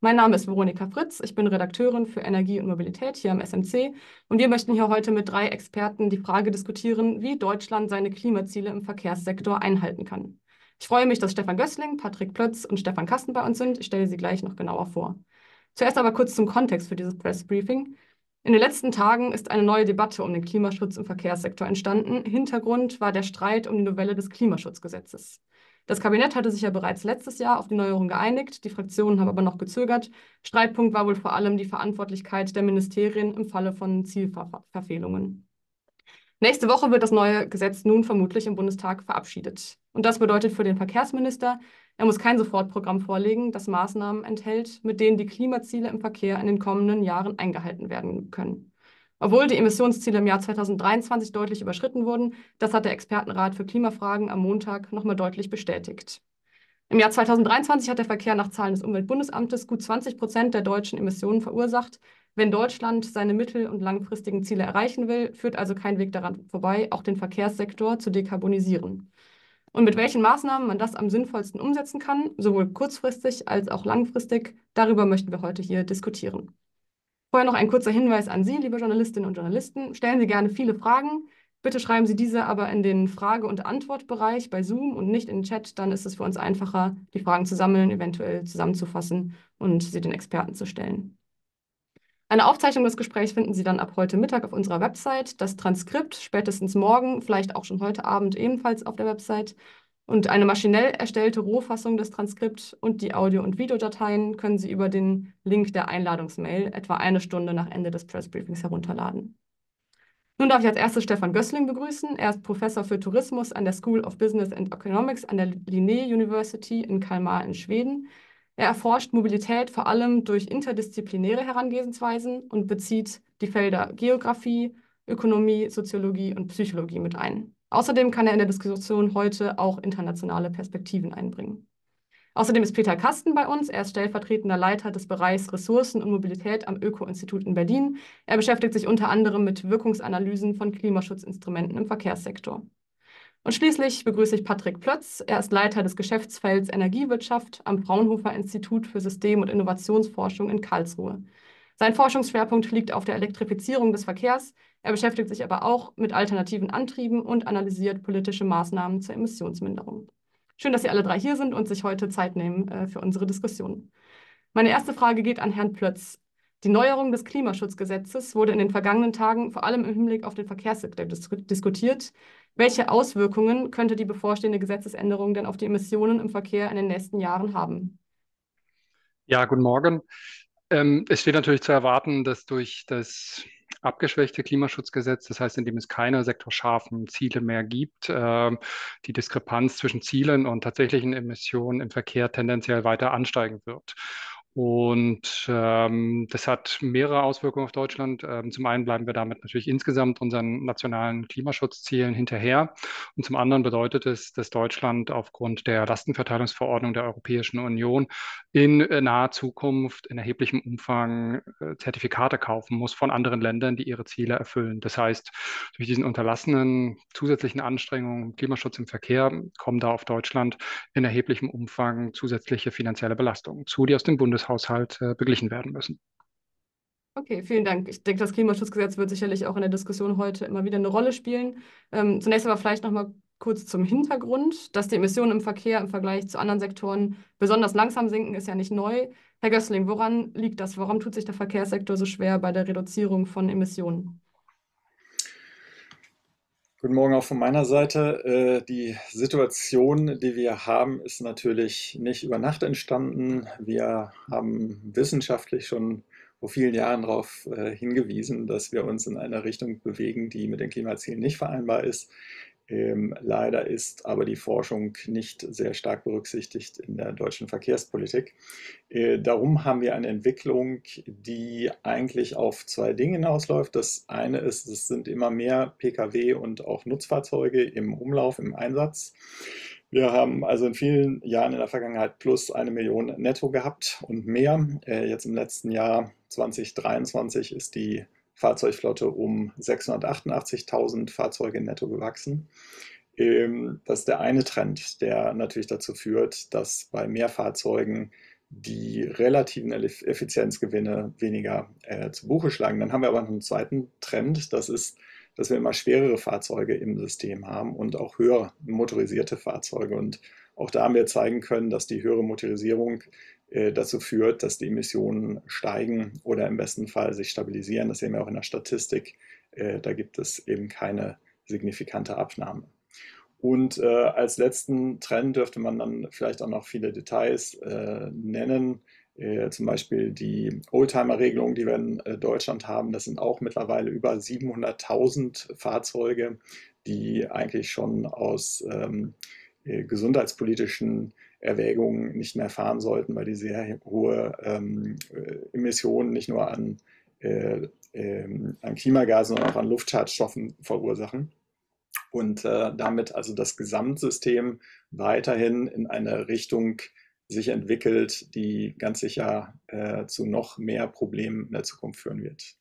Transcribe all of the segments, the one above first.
Mein Name ist Veronika Fritz, ich bin Redakteurin für Energie und Mobilität hier am SMC und wir möchten hier heute mit drei Experten die Frage diskutieren, wie Deutschland seine Klimaziele im Verkehrssektor einhalten kann. Ich freue mich, dass Stefan Gößling, Patrick Plötz und Stefan Kasten bei uns sind. Ich stelle sie gleich noch genauer vor. Zuerst aber kurz zum Kontext für dieses Pressbriefing. In den letzten Tagen ist eine neue Debatte um den Klimaschutz im Verkehrssektor entstanden. Hintergrund war der Streit um die Novelle des Klimaschutzgesetzes. Das Kabinett hatte sich ja bereits letztes Jahr auf die Neuerung geeinigt, die Fraktionen haben aber noch gezögert. Streitpunkt war wohl vor allem die Verantwortlichkeit der Ministerien im Falle von Zielverfehlungen. Nächste Woche wird das neue Gesetz nun vermutlich im Bundestag verabschiedet. Und das bedeutet für den Verkehrsminister, er muss kein Sofortprogramm vorlegen, das Maßnahmen enthält, mit denen die Klimaziele im Verkehr in den kommenden Jahren eingehalten werden können. Obwohl die Emissionsziele im Jahr 2023 deutlich überschritten wurden, das hat der Expertenrat für Klimafragen am Montag nochmal deutlich bestätigt. Im Jahr 2023 hat der Verkehr nach Zahlen des Umweltbundesamtes gut 20 Prozent der deutschen Emissionen verursacht. Wenn Deutschland seine mittel- und langfristigen Ziele erreichen will, führt also kein Weg daran vorbei, auch den Verkehrssektor zu dekarbonisieren. Und mit welchen Maßnahmen man das am sinnvollsten umsetzen kann, sowohl kurzfristig als auch langfristig, darüber möchten wir heute hier diskutieren. Vorher noch ein kurzer Hinweis an Sie, liebe Journalistinnen und Journalisten. Stellen Sie gerne viele Fragen. Bitte schreiben Sie diese aber in den Frage- und Antwortbereich bei Zoom und nicht in den Chat. Dann ist es für uns einfacher, die Fragen zu sammeln, eventuell zusammenzufassen und sie den Experten zu stellen. Eine Aufzeichnung des Gesprächs finden Sie dann ab heute Mittag auf unserer Website. Das Transkript spätestens morgen, vielleicht auch schon heute Abend ebenfalls auf der Website. Und eine maschinell erstellte Rohfassung des Transkripts und die Audio- und Videodateien können Sie über den Link der Einladungsmail etwa eine Stunde nach Ende des Pressbriefings herunterladen. Nun darf ich als erstes Stefan Gößling begrüßen. Er ist Professor für Tourismus an der School of Business and Economics an der Linné University in Kalmar in Schweden. Er erforscht Mobilität vor allem durch interdisziplinäre Herangehensweisen und bezieht die Felder Geografie, Ökonomie, Soziologie und Psychologie mit ein. Außerdem kann er in der Diskussion heute auch internationale Perspektiven einbringen. Außerdem ist Peter Kasten bei uns. Er ist stellvertretender Leiter des Bereichs Ressourcen und Mobilität am Öko-Institut in Berlin. Er beschäftigt sich unter anderem mit Wirkungsanalysen von Klimaschutzinstrumenten im Verkehrssektor. Und schließlich begrüße ich Patrick Plötz. Er ist Leiter des Geschäftsfelds Energiewirtschaft am Fraunhofer Institut für System- und Innovationsforschung in Karlsruhe. Sein Forschungsschwerpunkt liegt auf der Elektrifizierung des Verkehrs. Er beschäftigt sich aber auch mit alternativen Antrieben und analysiert politische Maßnahmen zur Emissionsminderung. Schön, dass Sie alle drei hier sind und sich heute Zeit nehmen äh, für unsere Diskussion. Meine erste Frage geht an Herrn Plötz. Die Neuerung des Klimaschutzgesetzes wurde in den vergangenen Tagen vor allem im Hinblick auf den Verkehrssektor dis diskutiert. Welche Auswirkungen könnte die bevorstehende Gesetzesänderung denn auf die Emissionen im Verkehr in den nächsten Jahren haben? Ja, guten Morgen. Ähm, es steht natürlich zu erwarten, dass durch das abgeschwächte Klimaschutzgesetz, das heißt, indem es keine sektorscharfen Ziele mehr gibt, äh, die Diskrepanz zwischen Zielen und tatsächlichen Emissionen im Verkehr tendenziell weiter ansteigen wird. Und ähm, das hat mehrere Auswirkungen auf Deutschland. Ähm, zum einen bleiben wir damit natürlich insgesamt unseren nationalen Klimaschutzzielen hinterher. Und zum anderen bedeutet es, dass Deutschland aufgrund der Lastenverteilungsverordnung der Europäischen Union in äh, naher Zukunft in erheblichem Umfang äh, Zertifikate kaufen muss von anderen Ländern, die ihre Ziele erfüllen. Das heißt, durch diesen unterlassenen zusätzlichen Anstrengungen im Klimaschutz im Verkehr kommen da auf Deutschland in erheblichem Umfang zusätzliche finanzielle Belastungen zu, die aus dem Bundeshaushalt Haushalt äh, beglichen werden müssen. Okay, vielen Dank. Ich denke, das Klimaschutzgesetz wird sicherlich auch in der Diskussion heute immer wieder eine Rolle spielen. Ähm, zunächst aber vielleicht noch mal kurz zum Hintergrund. Dass die Emissionen im Verkehr im Vergleich zu anderen Sektoren besonders langsam sinken, ist ja nicht neu. Herr Gößling, woran liegt das? Warum tut sich der Verkehrssektor so schwer bei der Reduzierung von Emissionen? Guten Morgen auch von meiner Seite. Äh, die Situation, die wir haben, ist natürlich nicht über Nacht entstanden. Wir haben wissenschaftlich schon vor vielen Jahren darauf äh, hingewiesen, dass wir uns in eine Richtung bewegen, die mit den Klimazielen nicht vereinbar ist. Ähm, leider ist aber die Forschung nicht sehr stark berücksichtigt in der deutschen Verkehrspolitik. Äh, darum haben wir eine Entwicklung, die eigentlich auf zwei Dinge hinausläuft. Das eine ist, es sind immer mehr Pkw und auch Nutzfahrzeuge im Umlauf, im Einsatz. Wir haben also in vielen Jahren in der Vergangenheit plus eine Million netto gehabt und mehr. Äh, jetzt im letzten Jahr 2023 ist die Fahrzeugflotte um 688.000 Fahrzeuge netto gewachsen. Ähm, das ist der eine Trend, der natürlich dazu führt, dass bei mehr Fahrzeugen die relativen Effizienzgewinne weniger äh, zu Buche schlagen. Dann haben wir aber noch einen zweiten Trend, das ist, dass wir immer schwerere Fahrzeuge im System haben und auch höher motorisierte Fahrzeuge. Und auch da haben wir zeigen können, dass die höhere Motorisierung dazu führt, dass die Emissionen steigen oder im besten Fall sich stabilisieren. Das sehen wir auch in der Statistik. Äh, da gibt es eben keine signifikante Abnahme. Und äh, als letzten Trend dürfte man dann vielleicht auch noch viele Details äh, nennen. Äh, zum Beispiel die Oldtimer-Regelung, die wir in äh, Deutschland haben. Das sind auch mittlerweile über 700.000 Fahrzeuge, die eigentlich schon aus ähm, äh, gesundheitspolitischen Erwägungen nicht mehr fahren sollten, weil die sehr hohe ähm, äh, Emissionen nicht nur an, äh, ähm, an Klimagasen, sondern auch an Luftschadstoffen verursachen und äh, damit also das Gesamtsystem weiterhin in eine Richtung sich entwickelt, die ganz sicher äh, zu noch mehr Problemen in der Zukunft führen wird.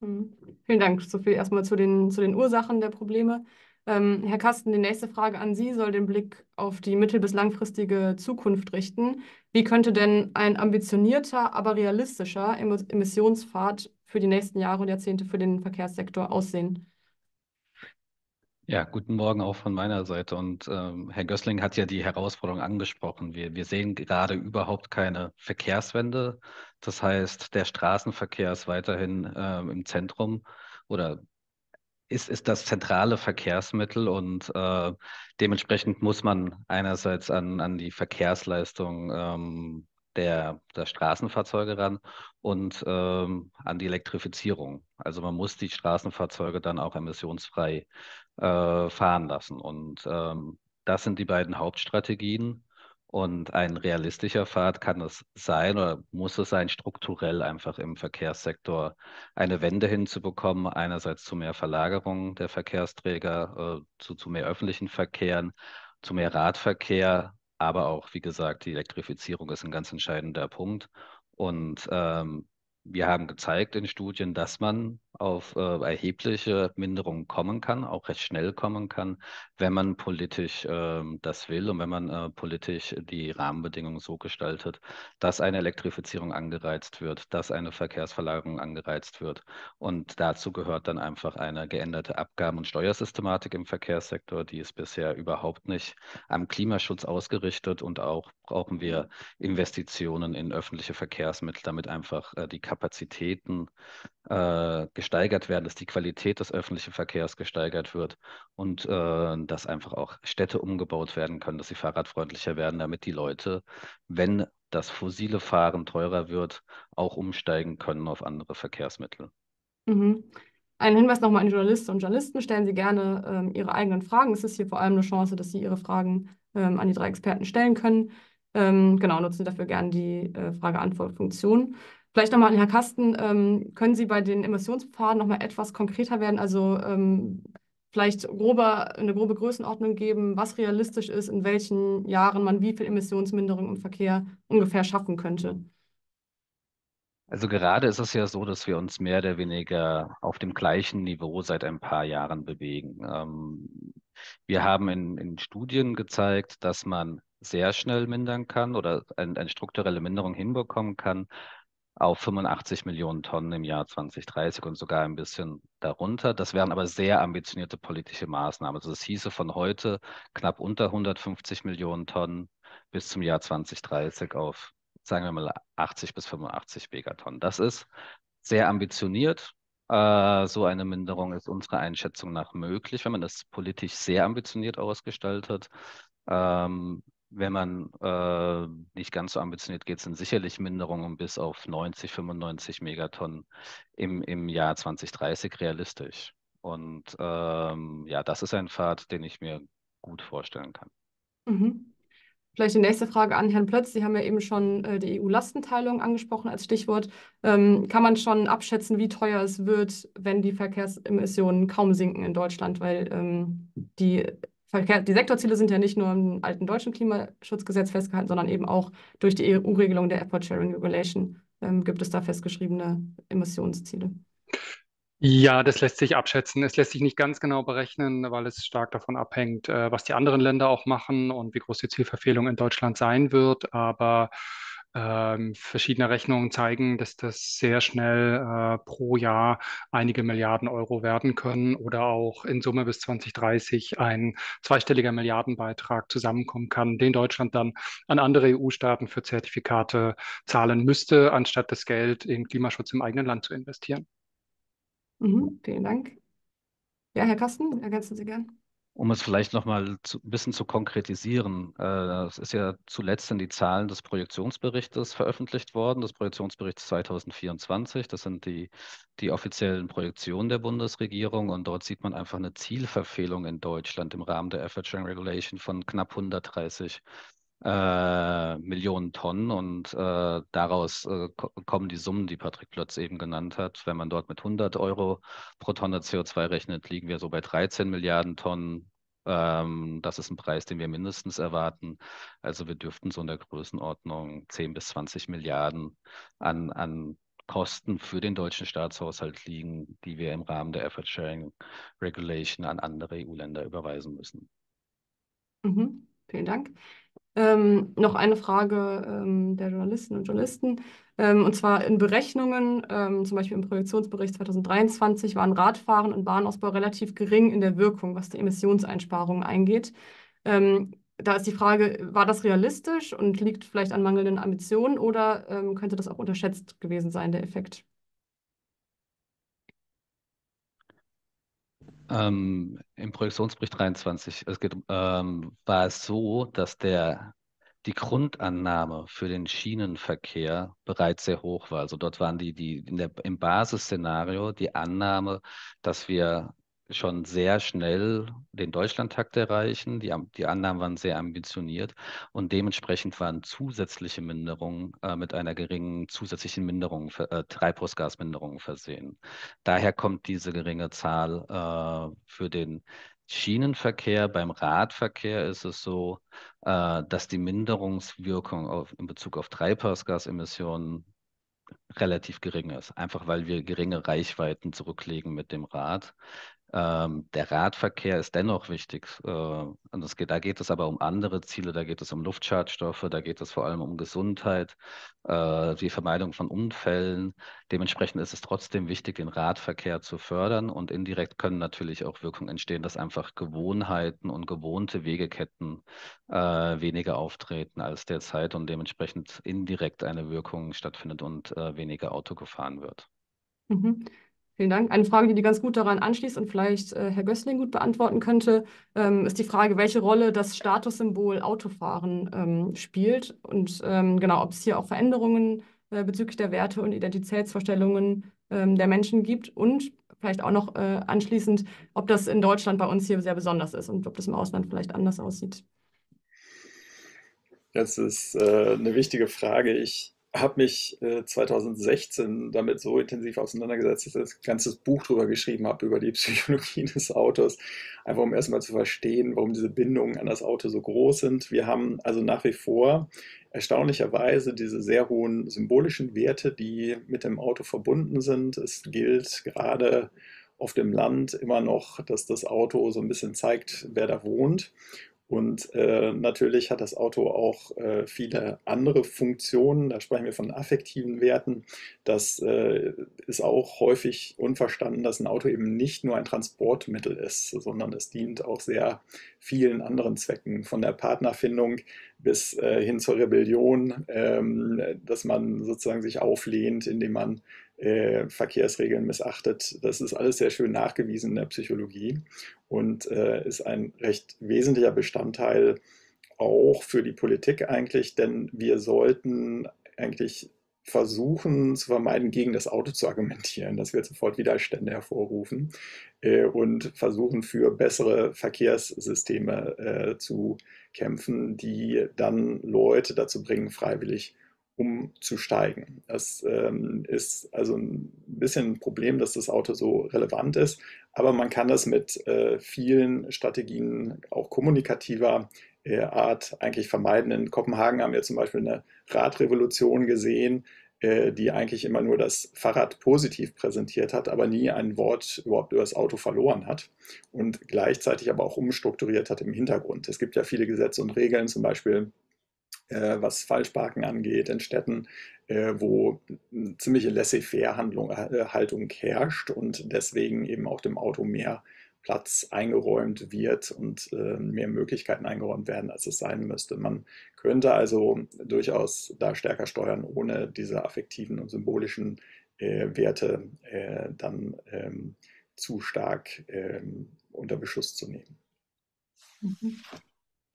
Mhm. Vielen Dank. So erstmal zu den, zu den Ursachen der Probleme. Ähm, Herr Kasten, die nächste Frage an Sie soll den Blick auf die mittel- bis langfristige Zukunft richten. Wie könnte denn ein ambitionierter, aber realistischer Emissionspfad für die nächsten Jahre und Jahrzehnte für den Verkehrssektor aussehen? Ja, guten Morgen auch von meiner Seite. Und ähm, Herr Gößling hat ja die Herausforderung angesprochen. Wir, wir sehen gerade überhaupt keine Verkehrswende. Das heißt, der Straßenverkehr ist weiterhin ähm, im Zentrum oder ist, ist das zentrale Verkehrsmittel und äh, dementsprechend muss man einerseits an, an die Verkehrsleistung ähm, der, der Straßenfahrzeuge ran und ähm, an die Elektrifizierung. Also man muss die Straßenfahrzeuge dann auch emissionsfrei äh, fahren lassen. Und ähm, das sind die beiden Hauptstrategien. Und ein realistischer Pfad kann es sein oder muss es sein, strukturell einfach im Verkehrssektor eine Wende hinzubekommen. Einerseits zu mehr Verlagerung der Verkehrsträger, äh, zu, zu mehr öffentlichen Verkehren, zu mehr Radverkehr, aber auch, wie gesagt, die Elektrifizierung ist ein ganz entscheidender Punkt. Und ähm, wir haben gezeigt in Studien, dass man auf äh, erhebliche Minderungen kommen kann, auch recht schnell kommen kann, wenn man politisch äh, das will und wenn man äh, politisch die Rahmenbedingungen so gestaltet, dass eine Elektrifizierung angereizt wird, dass eine Verkehrsverlagerung angereizt wird. Und dazu gehört dann einfach eine geänderte Abgaben- und Steuersystematik im Verkehrssektor, die ist bisher überhaupt nicht am Klimaschutz ausgerichtet und auch brauchen wir Investitionen in öffentliche Verkehrsmittel, damit einfach äh, die Kapazitäten äh, gesteigert werden, dass die Qualität des öffentlichen Verkehrs gesteigert wird und äh, dass einfach auch Städte umgebaut werden können, dass sie fahrradfreundlicher werden, damit die Leute, wenn das fossile Fahren teurer wird, auch umsteigen können auf andere Verkehrsmittel. Mhm. Ein Hinweis nochmal an die Journalisten und Journalisten. Stellen Sie gerne ähm, Ihre eigenen Fragen. Es ist hier vor allem eine Chance, dass Sie Ihre Fragen ähm, an die drei Experten stellen können. Ähm, genau, nutzen Sie dafür gerne die äh, Frage-Antwort-Funktion. Vielleicht nochmal an Herrn Kasten, ähm, können Sie bei den Emissionspfaden nochmal etwas konkreter werden? Also ähm, vielleicht grober, eine grobe Größenordnung geben, was realistisch ist, in welchen Jahren man wie viel Emissionsminderung im Verkehr ungefähr schaffen könnte? Also gerade ist es ja so, dass wir uns mehr oder weniger auf dem gleichen Niveau seit ein paar Jahren bewegen. Ähm, wir haben in, in, Studien gezeigt, dass man sehr schnell mindern kann oder ein, eine strukturelle Minderung hinbekommen kann, auf 85 Millionen Tonnen im Jahr 2030 und sogar ein bisschen darunter. Das wären aber sehr ambitionierte politische Maßnahmen. Also das hieße von heute knapp unter 150 Millionen Tonnen bis zum Jahr 2030 auf, sagen wir mal, 80 bis 85 Megatonnen. Das ist sehr ambitioniert. Äh, so eine Minderung ist unserer Einschätzung nach möglich, wenn man das politisch sehr ambitioniert ausgestaltet. Ähm, wenn man äh, nicht ganz so ambitioniert geht, sind sicherlich Minderungen bis auf 90, 95 Megatonnen im, im Jahr 2030 realistisch. Und ähm, ja, das ist ein Pfad, den ich mir gut vorstellen kann. Mhm. Vielleicht die nächste Frage an Herrn Plötz. Sie haben ja eben schon äh, die EU-Lastenteilung angesprochen als Stichwort. Ähm, kann man schon abschätzen, wie teuer es wird, wenn die Verkehrsemissionen kaum sinken in Deutschland? Weil ähm, die Die Sektorziele sind ja nicht nur im alten deutschen Klimaschutzgesetz festgehalten, sondern eben auch durch die EU-Regelung der Airport Sharing Regulation ähm, gibt es da festgeschriebene Emissionsziele. Ja, das lässt sich abschätzen. Es lässt sich nicht ganz genau berechnen, weil es stark davon abhängt, äh, was die anderen Länder auch machen und wie groß die Zielverfehlung in Deutschland sein wird. Aber Ähm, verschiedene Rechnungen zeigen, dass das sehr schnell äh, pro Jahr einige Milliarden Euro werden können oder auch in Summe bis 2030 ein zweistelliger Milliardenbeitrag zusammenkommen kann, den Deutschland dann an andere EU-Staaten für Zertifikate zahlen müsste, anstatt das Geld in Klimaschutz im eigenen Land zu investieren. Mhm, vielen Dank. Ja, Herr Kasten, ergänzen Sie gern. Um es vielleicht noch mal ein bisschen zu konkretisieren, äh, es ist ja zuletzt in die Zahlen des Projektionsberichtes veröffentlicht worden, des Projektionsberichts 2024. Das sind die, die offiziellen Projektionen der Bundesregierung und dort sieht man einfach eine Zielverfehlung in Deutschland im Rahmen der Effort Sharing Regulation von knapp 130 äh, Millionen Tonnen und äh, daraus äh, kommen die Summen, die Patrick Plötz eben genannt hat. Wenn man dort mit 100 Euro pro Tonne CO2 rechnet, liegen wir so bei 13 Milliarden Tonnen. Ähm, das ist ein Preis, den wir mindestens erwarten. Also wir dürften so in der Größenordnung 10 bis 20 Milliarden an, an Kosten für den deutschen Staatshaushalt liegen, die wir im Rahmen der Effort Sharing Regulation an andere EU-Länder überweisen müssen. Mhm. Vielen Dank. Ähm, noch eine Frage ähm, der Journalistinnen und Journalisten. Ähm, und zwar in Berechnungen, ähm, zum Beispiel im Projektionsbericht 2023, waren Radfahren und Bahnausbau relativ gering in der Wirkung, was die Emissionseinsparungen eingeht. Ähm, da ist die Frage, war das realistisch und liegt vielleicht an mangelnden Ambitionen oder ähm, könnte das auch unterschätzt gewesen sein, der Effekt? Ähm, Im Projektionsbericht 23 es geht, ähm, war es so, dass der, die Grundannahme für den Schienenverkehr bereits sehr hoch war. Also dort waren die, die in der, im Basisszenario die Annahme, dass wir schon sehr schnell den Deutschlandtakt erreichen. Die, die Annahmen waren sehr ambitioniert und dementsprechend waren zusätzliche Minderungen äh, mit einer geringen zusätzlichen Minderung, äh, Treibhausgasminderung versehen. Daher kommt diese geringe Zahl äh, für den Schienenverkehr. Beim Radverkehr ist es so, äh, dass die Minderungswirkung auf, in Bezug auf Treibhausgasemissionen relativ gering ist, einfach weil wir geringe Reichweiten zurücklegen mit dem Rad. Ähm, der Radverkehr ist dennoch wichtig. Äh, und es geht, da geht es aber um andere Ziele. Da geht es um Luftschadstoffe, da geht es vor allem um Gesundheit, äh, die Vermeidung von Unfällen. Dementsprechend ist es trotzdem wichtig, den Radverkehr zu fördern. Und indirekt können natürlich auch Wirkungen entstehen, dass einfach Gewohnheiten und gewohnte Wegeketten äh, weniger auftreten als derzeit und dementsprechend indirekt eine Wirkung stattfindet und äh, weniger Auto gefahren wird. Mhm. Vielen Dank. Eine Frage, die ganz gut daran anschließt und vielleicht äh, Herr Gößling gut beantworten könnte, ähm, ist die Frage, welche Rolle das Statussymbol Autofahren ähm, spielt und ähm, genau, ob es hier auch Veränderungen äh, bezüglich der Werte und Identitätsvorstellungen ähm, der Menschen gibt und vielleicht auch noch äh, anschließend, ob das in Deutschland bei uns hier sehr besonders ist und ob das im Ausland vielleicht anders aussieht. Das ist äh, eine wichtige Frage. Ich habe mich äh, 2016 damit so intensiv auseinandergesetzt, dass ich ein ganzes Buch darüber geschrieben habe, über die Psychologie des Autos, einfach um erstmal zu verstehen, warum diese Bindungen an das Auto so groß sind. Wir haben also nach wie vor erstaunlicherweise diese sehr hohen symbolischen Werte, die mit dem Auto verbunden sind. Es gilt gerade auf dem Land immer noch, dass das Auto so ein bisschen zeigt, wer da wohnt. Und äh, natürlich hat das Auto auch äh, viele andere Funktionen. Da sprechen wir von affektiven Werten. Das äh, ist auch häufig unverstanden, dass ein Auto eben nicht nur ein Transportmittel ist, sondern es dient auch sehr vielen anderen Zwecken, von der Partnerfindung bis äh, hin zur Rebellion, ähm, dass man sozusagen sich auflehnt, indem man äh, Verkehrsregeln missachtet. Das ist alles sehr schön nachgewiesen in der Psychologie und äh, ist ein recht wesentlicher Bestandteil auch für die Politik eigentlich, denn wir sollten eigentlich versuchen zu vermeiden, gegen das Auto zu argumentieren. Das wird sofort Widerstände hervorrufen äh, und versuchen für bessere Verkehrssysteme äh, zu kämpfen, die dann Leute dazu bringen, freiwillig umzusteigen. Das ähm, ist also ein bisschen ein Problem, dass das Auto so relevant ist, aber man kann das mit äh, vielen Strategien auch kommunikativer äh, Art eigentlich vermeiden. In Kopenhagen haben wir zum Beispiel eine Radrevolution gesehen, äh, die eigentlich immer nur das Fahrrad positiv präsentiert hat, aber nie ein Wort überhaupt über das Auto verloren hat und gleichzeitig aber auch umstrukturiert hat im Hintergrund. Es gibt ja viele Gesetze und Regeln, zum Beispiel äh, was Falschparken angeht in Städten, äh, wo eine ziemliche Laissez-faire-Haltung äh, herrscht und deswegen eben auch dem Auto mehr Platz eingeräumt wird und äh, mehr Möglichkeiten eingeräumt werden, als es sein müsste. Man könnte also durchaus da stärker steuern, ohne diese affektiven und symbolischen äh, Werte äh, dann ähm, zu stark ähm, unter Beschuss zu nehmen. Mhm.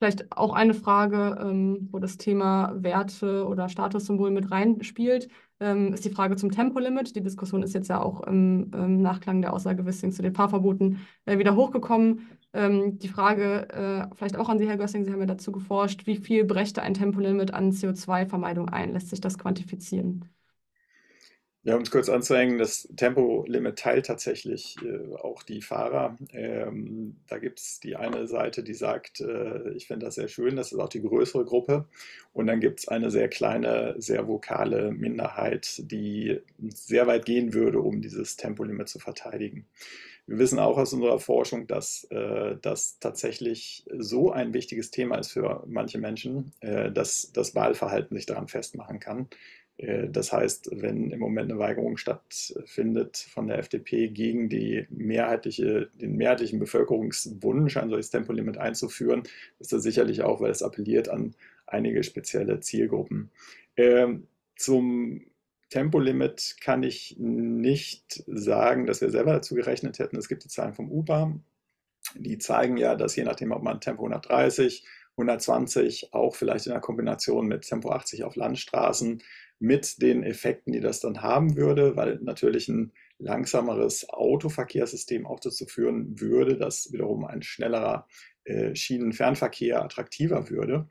Vielleicht auch eine Frage, ähm, wo das Thema Werte oder Statussymbol mit reinspielt, ähm, ist die Frage zum Tempolimit. Die Diskussion ist jetzt ja auch im, im Nachklang der Aussage Wissing zu den Fahrverboten äh, wieder hochgekommen. Ähm, die Frage äh, vielleicht auch an Sie, Herr Gössing, Sie haben ja dazu geforscht, wie viel brächte ein Tempolimit an CO2-Vermeidung ein? Lässt sich das quantifizieren? Ja, um es kurz anzuhängen, das Tempolimit teilt tatsächlich äh, auch die Fahrer. Ähm, da gibt es die eine Seite, die sagt, äh, ich finde das sehr schön, das ist auch die größere Gruppe. Und dann gibt es eine sehr kleine, sehr vokale Minderheit, die sehr weit gehen würde, um dieses Tempolimit zu verteidigen. Wir wissen auch aus unserer Forschung, dass äh, das tatsächlich so ein wichtiges Thema ist für manche Menschen, äh, dass das Wahlverhalten sich daran festmachen kann. Äh, das heißt, wenn im Moment eine Weigerung stattfindet von der FDP gegen mehrheitliche, den mehrheitlichen Bevölkerungswunsch, ein solches Tempolimit einzuführen, ist das sicherlich auch, weil es appelliert an einige spezielle Zielgruppen. Ähm, zum Tempolimit kann ich nicht sagen, dass wir selber dazu gerechnet hätten. Es gibt die Zahlen vom Uber, die zeigen ja, dass je nachdem, ob man Tempo 130, 120, auch vielleicht in der Kombination mit Tempo 80 auf Landstraßen mit den Effekten, die das dann haben würde, weil natürlich ein langsameres Autoverkehrssystem auch dazu führen würde, dass wiederum ein schnellerer äh, Schienenfernverkehr attraktiver würde,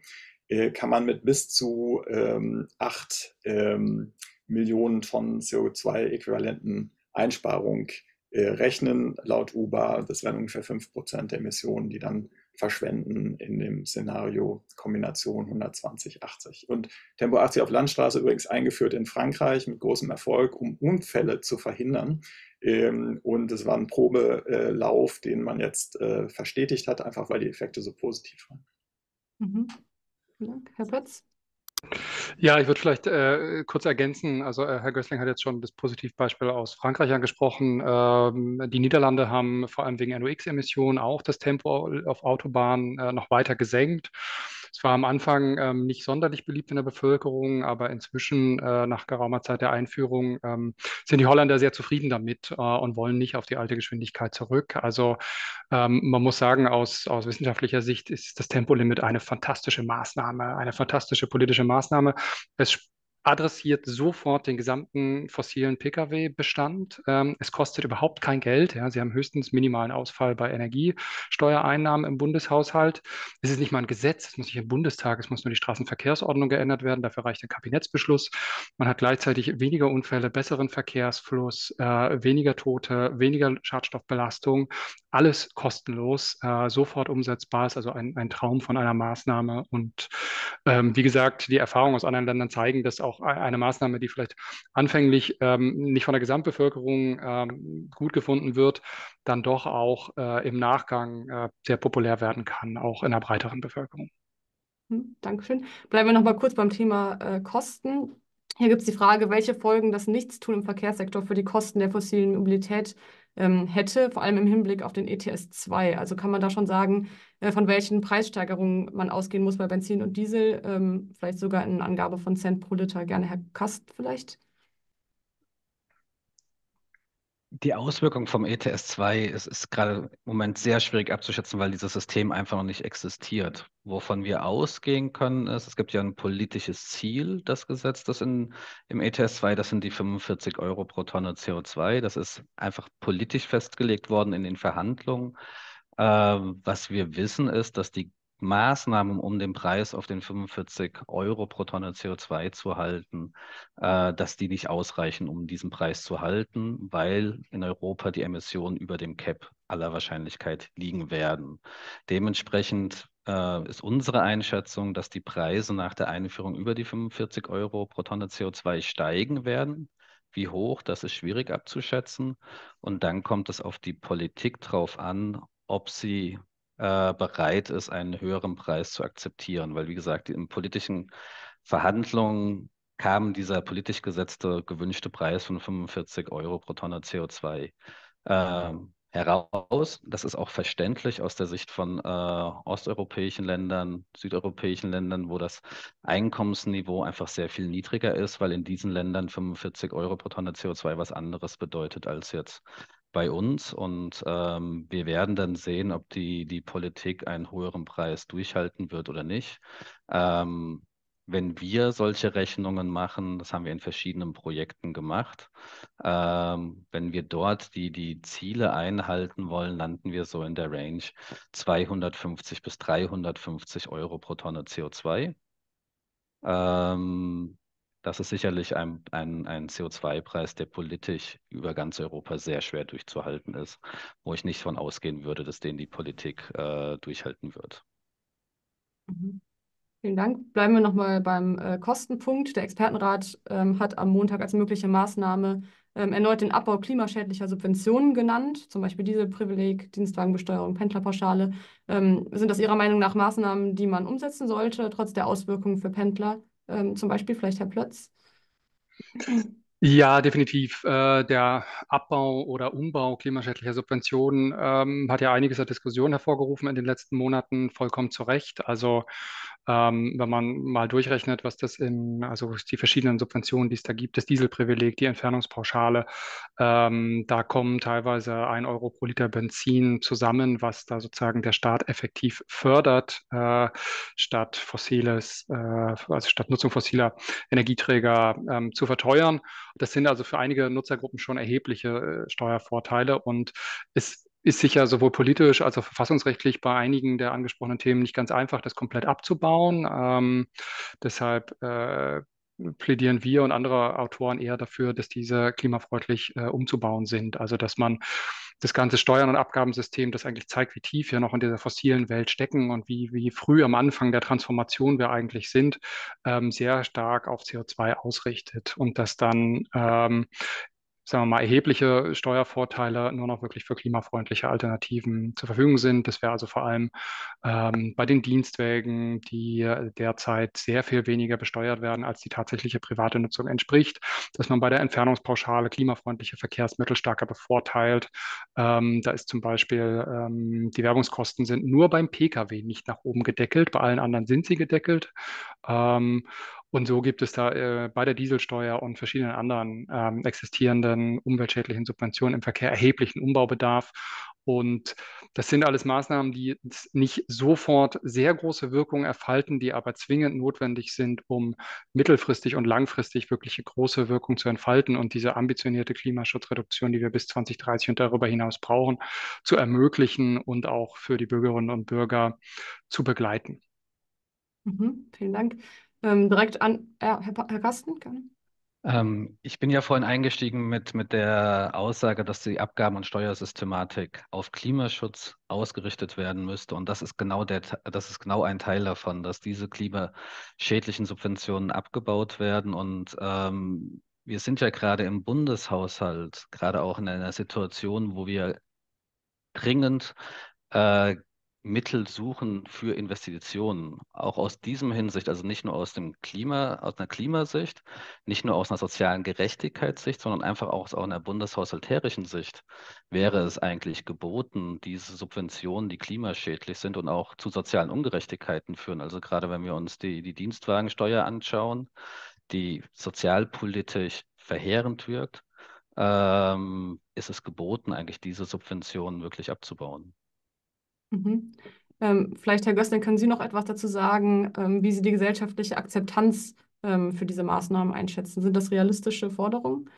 äh, kann man mit bis zu ähm, 8 ähm, Millionen Tonnen CO2-äquivalenten Einsparung äh, rechnen. Laut UBA, das wären ungefähr 5% der Emissionen, die dann verschwenden in dem Szenario Kombination 120-80. Und Tempo 80 auf Landstraße übrigens eingeführt in Frankreich mit großem Erfolg, um Unfälle zu verhindern. Ähm, und es war ein Probelauf, den man jetzt äh, verstetigt hat, einfach weil die Effekte so positiv waren. Mhm. Herr Pötz? Ja, ich würde vielleicht äh, kurz ergänzen. Also äh, Herr Gößling hat jetzt schon das Positivbeispiel aus Frankreich angesprochen. Ähm, die Niederlande haben vor allem wegen NOx-Emissionen auch das Tempo auf Autobahnen äh, noch weiter gesenkt. Es war am Anfang ähm, nicht sonderlich beliebt in der Bevölkerung, aber inzwischen äh, nach geraumer Zeit der Einführung ähm, sind die Holländer sehr zufrieden damit äh, und wollen nicht auf die alte Geschwindigkeit zurück. Also ähm, man muss sagen, aus, aus wissenschaftlicher Sicht ist das Tempolimit eine fantastische Maßnahme, eine fantastische politische Maßnahme. Es adressiert sofort den gesamten fossilen Pkw-Bestand. Ähm, es kostet überhaupt kein Geld. Ja. Sie haben höchstens minimalen Ausfall bei Energiesteuereinnahmen im Bundeshaushalt. Es ist nicht mal ein Gesetz, es muss nicht im Bundestag, es muss nur die Straßenverkehrsordnung geändert werden. Dafür reicht ein Kabinettsbeschluss. Man hat gleichzeitig weniger Unfälle, besseren Verkehrsfluss, äh, weniger Tote, weniger Schadstoffbelastung. Alles kostenlos, äh, sofort umsetzbar ist also ein, ein Traum von einer Maßnahme. Und ähm, wie gesagt, die Erfahrungen aus anderen Ländern zeigen, dass auch auch eine Maßnahme, die vielleicht anfänglich ähm, nicht von der Gesamtbevölkerung ähm, gut gefunden wird, dann doch auch äh, im Nachgang äh, sehr populär werden kann, auch in der breiteren Bevölkerung. Hm, Dankeschön. Bleiben wir noch mal kurz beim Thema äh, Kosten. Hier gibt es die Frage, welche Folgen das Nichtstun im Verkehrssektor für die Kosten der fossilen Mobilität ähm, hätte, vor allem im Hinblick auf den ETS 2. Also kann man da schon sagen, äh, von welchen Preissteigerungen man ausgehen muss bei Benzin und Diesel, ähm, vielleicht sogar in Angabe von Cent pro Liter. Gerne Herr Kast vielleicht. Die Auswirkung vom ETS 2 ist, ist gerade im Moment sehr schwierig abzuschätzen, weil dieses System einfach noch nicht existiert. Wovon wir ausgehen können, ist, es gibt ja ein politisches Ziel, das gesetzt ist in, im ETS 2, das sind die 45 Euro pro Tonne CO2. Das ist einfach politisch festgelegt worden in den Verhandlungen. Äh, was wir wissen, ist, dass die Maßnahmen, um den Preis auf den 45 Euro pro Tonne CO2 zu halten, äh, dass die nicht ausreichen, um diesen Preis zu halten, weil in Europa die Emissionen über dem Cap aller Wahrscheinlichkeit liegen werden. Dementsprechend äh, ist unsere Einschätzung, dass die Preise nach der Einführung über die 45 Euro pro Tonne CO2 steigen werden. Wie hoch, das ist schwierig abzuschätzen. Und dann kommt es auf die Politik drauf an, ob sie äh, bereit ist, einen höheren Preis zu akzeptieren. Weil, wie gesagt, in politischen Verhandlungen kam dieser politisch gesetzte gewünschte Preis von 45 Euro pro Tonne CO2 ähm, heraus. Das ist auch verständlich aus der Sicht von äh, osteuropäischen Ländern, südeuropäischen Ländern, wo das Einkommensniveau einfach sehr viel niedriger ist, weil in diesen Ländern 45 Euro pro Tonne CO2 was anderes bedeutet als jetzt bei uns. Und ähm, wir werden dann sehen, ob die, die Politik einen höheren Preis durchhalten wird oder nicht. Ähm, wenn wir solche Rechnungen machen, das haben wir in verschiedenen Projekten gemacht, ähm, wenn wir dort die, die Ziele einhalten wollen, landen wir so in der Range 250 bis 350 Euro pro Tonne CO2. Ähm, das ist sicherlich ein, ein, ein CO2-Preis, der politisch über ganz Europa sehr schwer durchzuhalten ist, wo ich nicht von ausgehen würde, dass den die Politik äh, durchhalten wird. Mhm. Vielen Dank. Bleiben wir nochmal beim äh, Kostenpunkt. Der Expertenrat ähm, hat am Montag als mögliche Maßnahme ähm, erneut den Abbau klimaschädlicher Subventionen genannt, zum Beispiel Dieselprivileg, Dienstwagenbesteuerung, Pendlerpauschale. Ähm, sind das Ihrer Meinung nach Maßnahmen, die man umsetzen sollte, trotz der Auswirkungen für Pendler? Ähm, zum Beispiel vielleicht Herr Plötz? Ja, definitiv. Äh, der Abbau oder Umbau klimaschädlicher Subventionen ähm, hat ja einiges an Diskussion hervorgerufen in den letzten Monaten, vollkommen zu Recht. Also ähm, wenn man mal durchrechnet, was das in, also die verschiedenen Subventionen, die es da gibt, das Dieselprivileg, die Entfernungspauschale, ähm, da kommen teilweise ein Euro pro Liter Benzin zusammen, was da sozusagen der Staat effektiv fördert, äh, statt fossiles, äh, also statt Nutzung fossiler Energieträger ähm, zu verteuern. Das sind also für einige Nutzergruppen schon erhebliche äh, Steuervorteile und es ist sicher sowohl politisch als auch verfassungsrechtlich bei einigen der angesprochenen Themen nicht ganz einfach, das komplett abzubauen. Ähm, deshalb äh, plädieren wir und andere Autoren eher dafür, dass diese klimafreundlich äh, umzubauen sind. Also dass man das ganze Steuern- und Abgabensystem, das eigentlich zeigt, wie tief wir noch in dieser fossilen Welt stecken und wie, wie früh am Anfang der Transformation wir eigentlich sind, ähm, sehr stark auf CO2 ausrichtet und dass dann ähm, sagen wir mal, erhebliche Steuervorteile nur noch wirklich für klimafreundliche Alternativen zur Verfügung sind. Das wäre also vor allem ähm, bei den Dienstwägen, die derzeit sehr viel weniger besteuert werden, als die tatsächliche private Nutzung entspricht, dass man bei der Entfernungspauschale klimafreundliche Verkehrsmittel stärker bevorteilt. Ähm, da ist zum Beispiel, ähm, die Werbungskosten sind nur beim Pkw nicht nach oben gedeckelt, bei allen anderen sind sie gedeckelt. Und so gibt es da äh, bei der Dieselsteuer und verschiedenen anderen ähm, existierenden umweltschädlichen Subventionen im Verkehr erheblichen Umbaubedarf. Und das sind alles Maßnahmen, die nicht sofort sehr große Wirkungen erfalten, die aber zwingend notwendig sind, um mittelfristig und langfristig wirklich große Wirkung zu entfalten und diese ambitionierte Klimaschutzreduktion, die wir bis 2030 und darüber hinaus brauchen, zu ermöglichen und auch für die Bürgerinnen und Bürger zu begleiten. Mhm, vielen Dank. Ähm, direkt an äh, Herr, Herr Kasten. Ähm, ich bin ja vorhin eingestiegen mit, mit der Aussage, dass die Abgaben- und Steuersystematik auf Klimaschutz ausgerichtet werden müsste. Und das ist genau der, das ist genau ein Teil davon, dass diese klimaschädlichen Subventionen abgebaut werden. Und ähm, wir sind ja gerade im Bundeshaushalt, gerade auch in einer Situation, wo wir dringend äh, Mittel suchen für Investitionen, auch aus diesem Hinsicht, also nicht nur aus dem Klima, aus einer Klimasicht, nicht nur aus einer sozialen Gerechtigkeitssicht, sondern einfach auch aus einer bundeshaushalterischen Sicht, wäre es eigentlich geboten, diese Subventionen, die klimaschädlich sind und auch zu sozialen Ungerechtigkeiten führen. Also gerade wenn wir uns die, die Dienstwagensteuer anschauen, die sozialpolitisch verheerend wirkt, ähm, ist es geboten, eigentlich diese Subventionen wirklich abzubauen. Mhm. Ähm, vielleicht, Herr Gößling, können Sie noch etwas dazu sagen, ähm, wie Sie die gesellschaftliche Akzeptanz ähm, für diese Maßnahmen einschätzen? Sind das realistische Forderungen?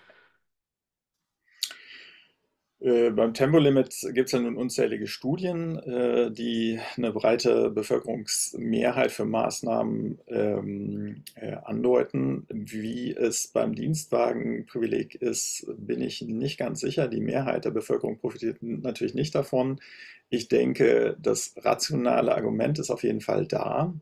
Äh, beim Tempolimit gibt es ja nun unzählige Studien, äh, die eine breite Bevölkerungsmehrheit für Maßnahmen ähm, äh, andeuten. Wie es beim Dienstwagenprivileg ist, bin ich nicht ganz sicher. Die Mehrheit der Bevölkerung profitiert natürlich nicht davon. Ich denke, das rationale Argument ist auf jeden Fall da,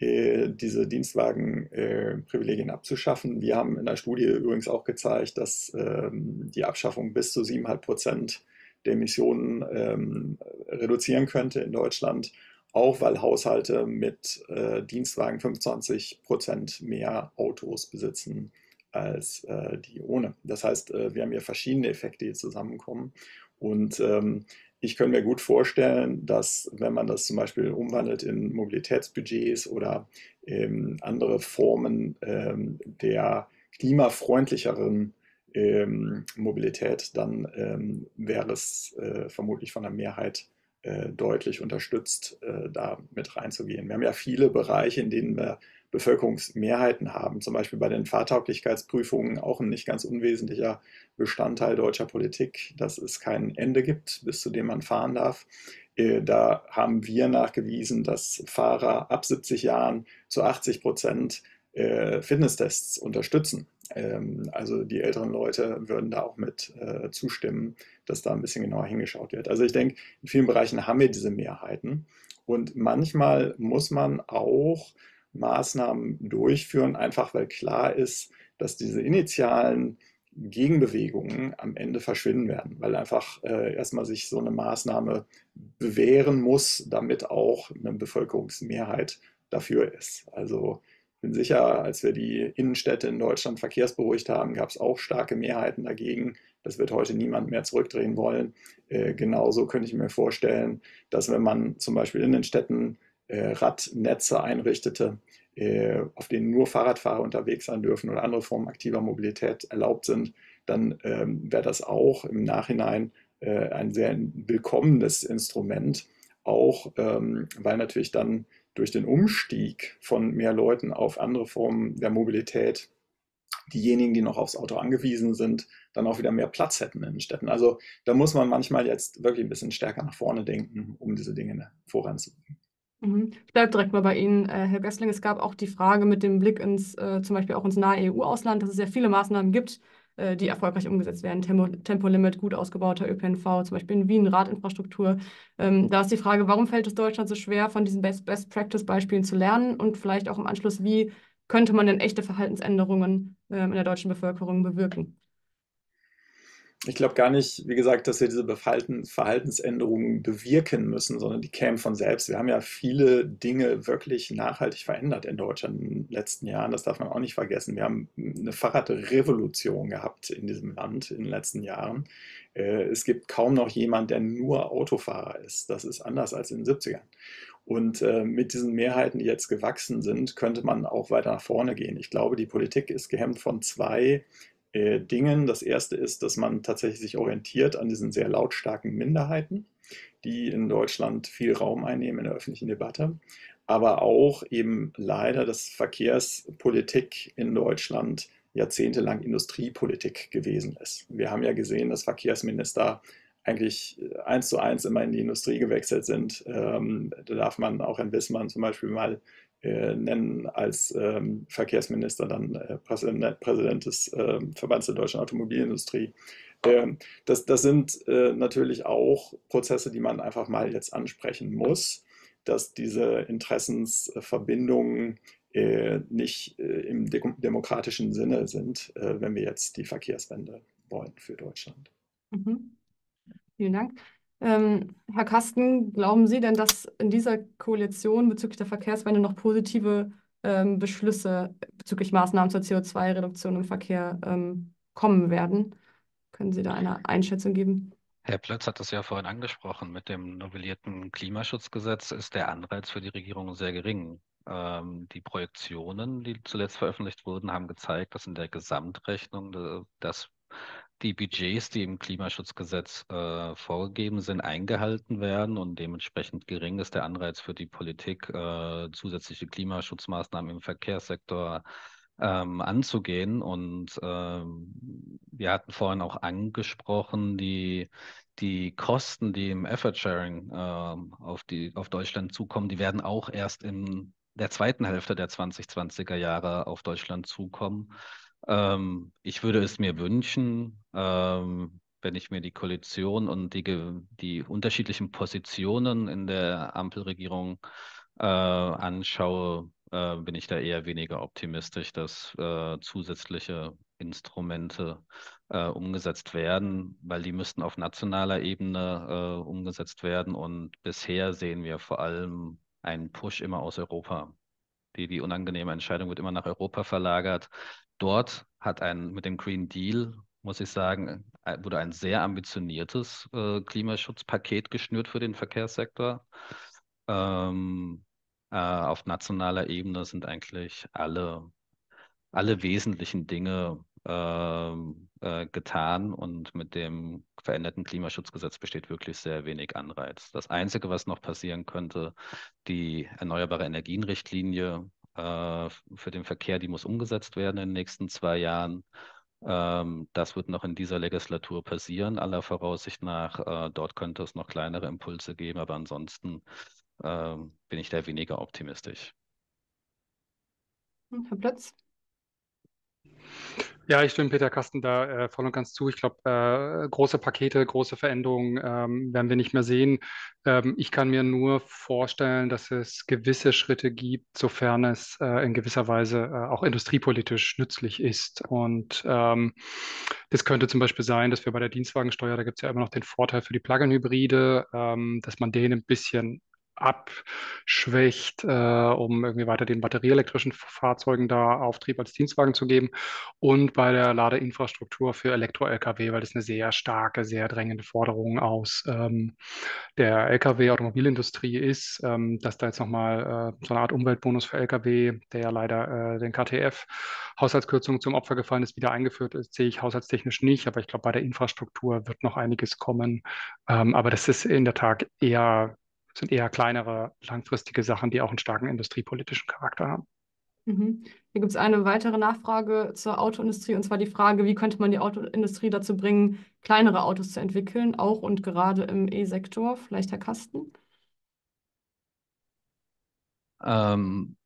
diese Dienstwagenprivilegien abzuschaffen. Wir haben in der Studie übrigens auch gezeigt, dass ähm, die Abschaffung bis zu 7,5 Prozent der Emissionen ähm, reduzieren könnte in Deutschland, auch weil Haushalte mit äh, Dienstwagen 25 Prozent mehr Autos besitzen als äh, die ohne. Das heißt, äh, wir haben hier verschiedene Effekte, die zusammenkommen. Und ähm, ich könnte mir gut vorstellen, dass wenn man das zum Beispiel umwandelt in Mobilitätsbudgets oder ähm, andere Formen ähm, der klimafreundlicheren ähm, Mobilität, dann ähm, wäre es äh, vermutlich von der Mehrheit äh, deutlich unterstützt, äh, da mit reinzugehen. Wir haben ja viele Bereiche, in denen wir Bevölkerungsmehrheiten haben, zum Beispiel bei den Fahrtauglichkeitsprüfungen auch ein nicht ganz unwesentlicher Bestandteil deutscher Politik, dass es kein Ende gibt, bis zu dem man fahren darf. Äh, da haben wir nachgewiesen, dass Fahrer ab 70 Jahren zu 80 Prozent äh, Fitnesstests unterstützen. Ähm, also die älteren Leute würden da auch mit äh, zustimmen, dass da ein bisschen genauer hingeschaut wird. Also ich denke, in vielen Bereichen haben wir diese Mehrheiten. Und manchmal muss man auch Maßnahmen durchführen, einfach weil klar ist, dass diese initialen Gegenbewegungen am Ende verschwinden werden, weil einfach äh, erstmal sich so eine Maßnahme bewähren muss, damit auch eine Bevölkerungsmehrheit dafür ist. Also bin sicher, als wir die Innenstädte in Deutschland verkehrsberuhigt haben, gab es auch starke Mehrheiten dagegen. Das wird heute niemand mehr zurückdrehen wollen. Äh, genauso könnte ich mir vorstellen, dass wenn man zum Beispiel in den Städten Radnetze einrichtete, äh, auf denen nur Fahrradfahrer unterwegs sein dürfen oder andere Formen aktiver Mobilität erlaubt sind, dann ähm, wäre das auch im Nachhinein äh, ein sehr willkommenes Instrument, auch ähm, weil natürlich dann durch den Umstieg von mehr Leuten auf andere Formen der Mobilität diejenigen, die noch aufs Auto angewiesen sind, dann auch wieder mehr Platz hätten in den Städten. Also da muss man manchmal jetzt wirklich ein bisschen stärker nach vorne denken, um diese Dinge voranzubringen. Mhm. Ich bleibe direkt mal bei Ihnen, äh, Herr Gößling. Es gab auch die Frage mit dem Blick ins, äh, zum Beispiel auch ins nahe EU-Ausland, dass es ja viele Maßnahmen gibt, äh, die erfolgreich umgesetzt werden. Tempo, Tempolimit, gut ausgebauter ÖPNV, zum Beispiel in Wien, Radinfrastruktur. Ähm, da ist die Frage, warum fällt es Deutschland so schwer, von diesen Best-Practice-Beispielen zu lernen und vielleicht auch im Anschluss, wie könnte man denn echte Verhaltensänderungen ähm, in der deutschen Bevölkerung bewirken? Ich glaube gar nicht, wie gesagt, dass wir diese Verhalten, Verhaltensänderungen bewirken müssen, sondern die kämen von selbst. Wir haben ja viele Dinge wirklich nachhaltig verändert in Deutschland in den letzten Jahren. Das darf man auch nicht vergessen. Wir haben eine Fahrradrevolution gehabt in diesem Land in den letzten Jahren. Äh, es gibt kaum noch jemand, der nur Autofahrer ist. Das ist anders als in den 70ern. Und äh, mit diesen Mehrheiten, die jetzt gewachsen sind, könnte man auch weiter nach vorne gehen. Ich glaube, die Politik ist gehemmt von zwei äh, Dingen. Das erste ist, dass man tatsächlich sich orientiert an diesen sehr lautstarken Minderheiten, die in Deutschland viel Raum einnehmen in der öffentlichen Debatte, aber auch eben leider, dass Verkehrspolitik in Deutschland jahrzehntelang Industriepolitik gewesen ist. Wir haben ja gesehen, dass Verkehrsminister eigentlich eins zu eins immer in die Industrie gewechselt sind. Ähm, da darf man auch in Wissmann zum Beispiel mal äh, nennen als ähm, Verkehrsminister dann äh, Präsident, Präsident, des äh, Verbands der deutschen Automobilindustrie. Ähm, das, das sind äh, natürlich auch Prozesse, die man einfach mal jetzt ansprechen muss, dass diese Interessensverbindungen äh, nicht äh, im de demokratischen Sinne sind, wenn wir jetzt die Verkehrswende wollen für Deutschland. Mhm. Vielen Dank. Ähm, Herr Kasten, glauben Sie denn, dass in dieser Koalition bezüglich der Verkehrswende noch positive ähm, Beschlüsse bezüglich Maßnahmen zur CO2-Reduktion im Verkehr ähm, kommen werden? Können Sie da eine Einschätzung geben? Herr Plötz hat das ja vorhin angesprochen. Mit dem novellierten Klimaschutzgesetz ist der Anreiz für die Regierung sehr gering. Ähm, die Projektionen, die zuletzt veröffentlicht wurden, haben gezeigt, dass in der Gesamtrechnung äh, das die Budgets, die im Klimaschutzgesetz äh, vorgegeben sind, eingehalten werden und dementsprechend gering ist der Anreiz für die Politik, äh, zusätzliche Klimaschutzmaßnahmen im Verkehrssektor ähm, anzugehen. Und ähm, wir hatten vorhin auch angesprochen, die, die Kosten, die im Effort Sharing äh, auf, auf Deutschland zukommen, die werden auch erst in der zweiten Hälfte der 2020er Jahre auf Deutschland zukommen. Ähm, ich würde es mir wünschen, ähm, wenn ich mir die Koalition und die, die unterschiedlichen Positionen in der Ampelregierung äh, anschaue, äh, bin ich da eher weniger optimistisch, dass äh, zusätzliche Instrumente äh, umgesetzt werden, weil die müssten auf nationaler Ebene äh, umgesetzt werden. Und bisher sehen wir vor allem einen Push immer aus Europa. Die, die unangenehme Entscheidung wird immer nach Europa verlagert. Dort hat ein mit dem Green Deal, muss ich sagen, äh, wurde ein sehr ambitioniertes äh, Klimaschutzpaket geschnürt für den Verkehrssektor. Ähm, äh, auf nationaler Ebene sind eigentlich alle, alle wesentlichen Dinge ähm, äh, getan und mit dem veränderten Klimaschutzgesetz besteht wirklich sehr wenig Anreiz. Das Einzige, was noch passieren könnte, die erneuerbare Energienrichtlinie äh, für den Verkehr, die muss umgesetzt werden in den nächsten zwei Jahren. Ähm, das wird noch in dieser Legislatur passieren, aller Voraussicht nach. Äh, dort könnte es noch kleinere Impulse geben, aber ansonsten ähm, bin ich da weniger optimistisch. Herr Plötz? Ja, ich stimme Peter Kasten da äh, voll und ganz zu. Ich glaube, äh, große Pakete, große Veränderungen ähm, werden wir nicht mehr sehen. Ähm, ich kann mir nur vorstellen, dass es gewisse Schritte gibt, sofern es äh, in gewisser Weise äh, auch industriepolitisch nützlich ist. Und ähm, das könnte zum Beispiel sein, dass wir bei der Dienstwagensteuer, da gibt es ja immer noch den Vorteil für die Plug-in-Hybride, ähm, dass man den ein bisschen abschwächt, äh, um irgendwie weiter den batterieelektrischen Fahrzeugen da Auftrieb als Dienstwagen zu geben und bei der Ladeinfrastruktur für Elektro-Lkw, weil das eine sehr starke, sehr drängende Forderung aus ähm, der Lkw-Automobilindustrie ist, ähm, dass da jetzt nochmal äh, so eine Art Umweltbonus für Lkw, der ja leider äh, den KTF-Haushaltskürzungen zum Opfer gefallen ist, wieder eingeführt ist, sehe ich haushaltstechnisch nicht, aber ich glaube, bei der Infrastruktur wird noch einiges kommen. Ähm, aber das ist in der Tat eher sind eher kleinere, langfristige Sachen, die auch einen starken industriepolitischen Charakter haben. Mhm. Hier gibt es eine weitere Nachfrage zur Autoindustrie, und zwar die Frage, wie könnte man die Autoindustrie dazu bringen, kleinere Autos zu entwickeln, auch und gerade im E-Sektor? Vielleicht Herr Kasten? Ähm,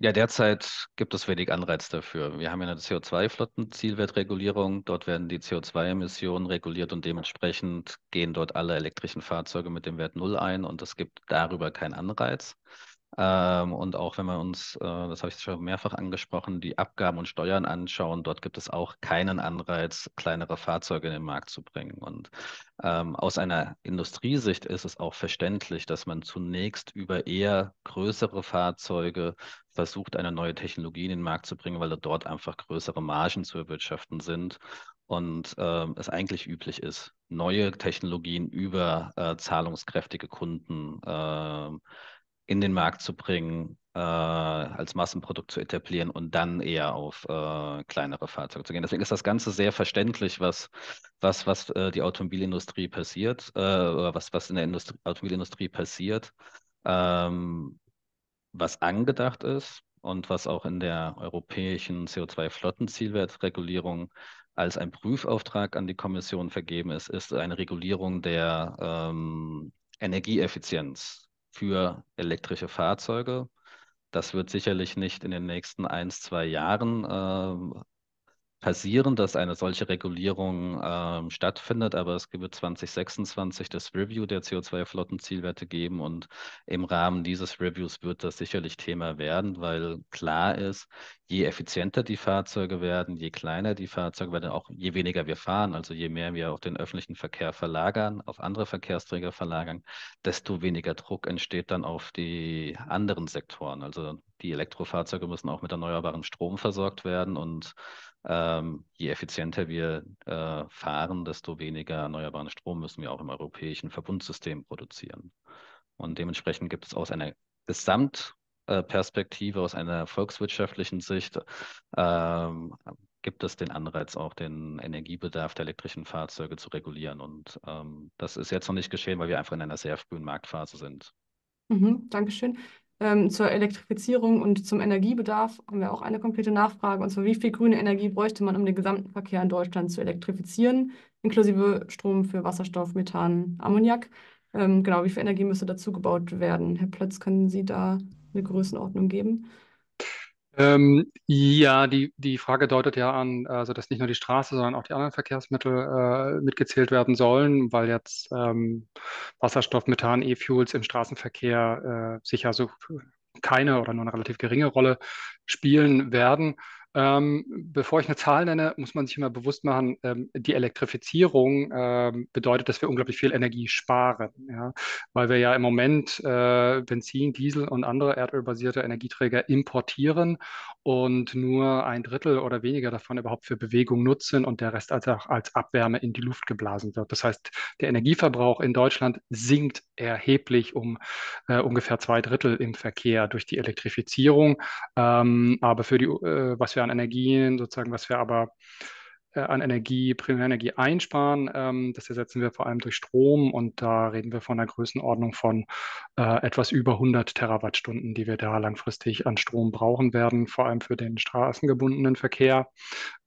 ja, derzeit gibt es wenig Anreiz dafür. Wir haben ja eine CO2-Flottenzielwertregulierung. Dort werden die CO2-Emissionen reguliert und dementsprechend gehen dort alle elektrischen Fahrzeuge mit dem Wert Null ein und es gibt darüber keinen Anreiz. Ähm, und auch wenn wir uns, äh, das habe ich schon mehrfach angesprochen, die Abgaben und Steuern anschauen, dort gibt es auch keinen Anreiz, kleinere Fahrzeuge in den Markt zu bringen. Und ähm, aus einer Industriesicht ist es auch verständlich, dass man zunächst über eher größere Fahrzeuge versucht, eine neue Technologie in den Markt zu bringen, weil dort einfach größere Margen zu erwirtschaften sind und ähm, es eigentlich üblich ist, neue Technologien über äh, zahlungskräftige Kunden äh, in den Markt zu bringen, äh, als Massenprodukt zu etablieren und dann eher auf äh, kleinere Fahrzeuge zu gehen. Deswegen ist das Ganze sehr verständlich, was, was, was äh, die Automobilindustrie passiert, äh, oder was, was in der Industrie, Automobilindustrie passiert, ähm, was angedacht ist und was auch in der europäischen CO2-Flottenzielwertregulierung als ein Prüfauftrag an die Kommission vergeben ist, ist eine Regulierung der ähm, Energieeffizienz für elektrische Fahrzeuge. Das wird sicherlich nicht in den nächsten ein, zwei Jahren äh, passieren, dass eine solche Regulierung äh, stattfindet, aber es wird 2026 das Review der CO2-Flottenzielwerte geben und im Rahmen dieses Reviews wird das sicherlich Thema werden, weil klar ist, je effizienter die Fahrzeuge werden, je kleiner die Fahrzeuge werden, auch je weniger wir fahren, also je mehr wir auch den öffentlichen Verkehr verlagern, auf andere Verkehrsträger verlagern, desto weniger Druck entsteht dann auf die anderen Sektoren. Also die Elektrofahrzeuge müssen auch mit erneuerbarem Strom versorgt werden und ähm, je effizienter wir äh, fahren, desto weniger erneuerbaren Strom müssen wir auch im europäischen Verbundsystem produzieren. Und dementsprechend gibt es aus einer Gesamtperspektive, aus einer volkswirtschaftlichen Sicht, ähm, gibt es den Anreiz, auch den Energiebedarf der elektrischen Fahrzeuge zu regulieren. Und ähm, das ist jetzt noch nicht geschehen, weil wir einfach in einer sehr frühen Marktphase sind. Mhm, Dankeschön. Ähm, zur Elektrifizierung und zum Energiebedarf haben wir auch eine konkrete Nachfrage. Und zwar, wie viel grüne Energie bräuchte man, um den gesamten Verkehr in Deutschland zu elektrifizieren, inklusive Strom für Wasserstoff, Methan, Ammoniak? Ähm, genau, wie viel Energie müsste dazu gebaut werden? Herr Plötz, können Sie da eine Größenordnung geben? Ähm, ja, die, die Frage deutet ja an, also dass nicht nur die Straße, sondern auch die anderen Verkehrsmittel äh, mitgezählt werden sollen, weil jetzt ähm, Wasserstoff, Methan, E-Fuels im Straßenverkehr äh, sicher so keine oder nur eine relativ geringe Rolle spielen werden. Ähm, bevor ich eine Zahl nenne, muss man sich immer bewusst machen, ähm, die Elektrifizierung ähm, bedeutet, dass wir unglaublich viel Energie sparen, ja? weil wir ja im Moment äh, Benzin, Diesel und andere erdölbasierte Energieträger importieren und nur ein Drittel oder weniger davon überhaupt für Bewegung nutzen und der Rest als, als Abwärme in die Luft geblasen wird. Das heißt, der Energieverbrauch in Deutschland sinkt erheblich um äh, ungefähr zwei Drittel im Verkehr durch die Elektrifizierung. Ähm, aber für die, äh, was wir an Energien sozusagen, was wir aber äh, an Energie, Primärenergie einsparen. Ähm, das ersetzen wir vor allem durch Strom und da reden wir von einer Größenordnung von äh, etwas über 100 Terawattstunden, die wir da langfristig an Strom brauchen werden, vor allem für den straßengebundenen Verkehr.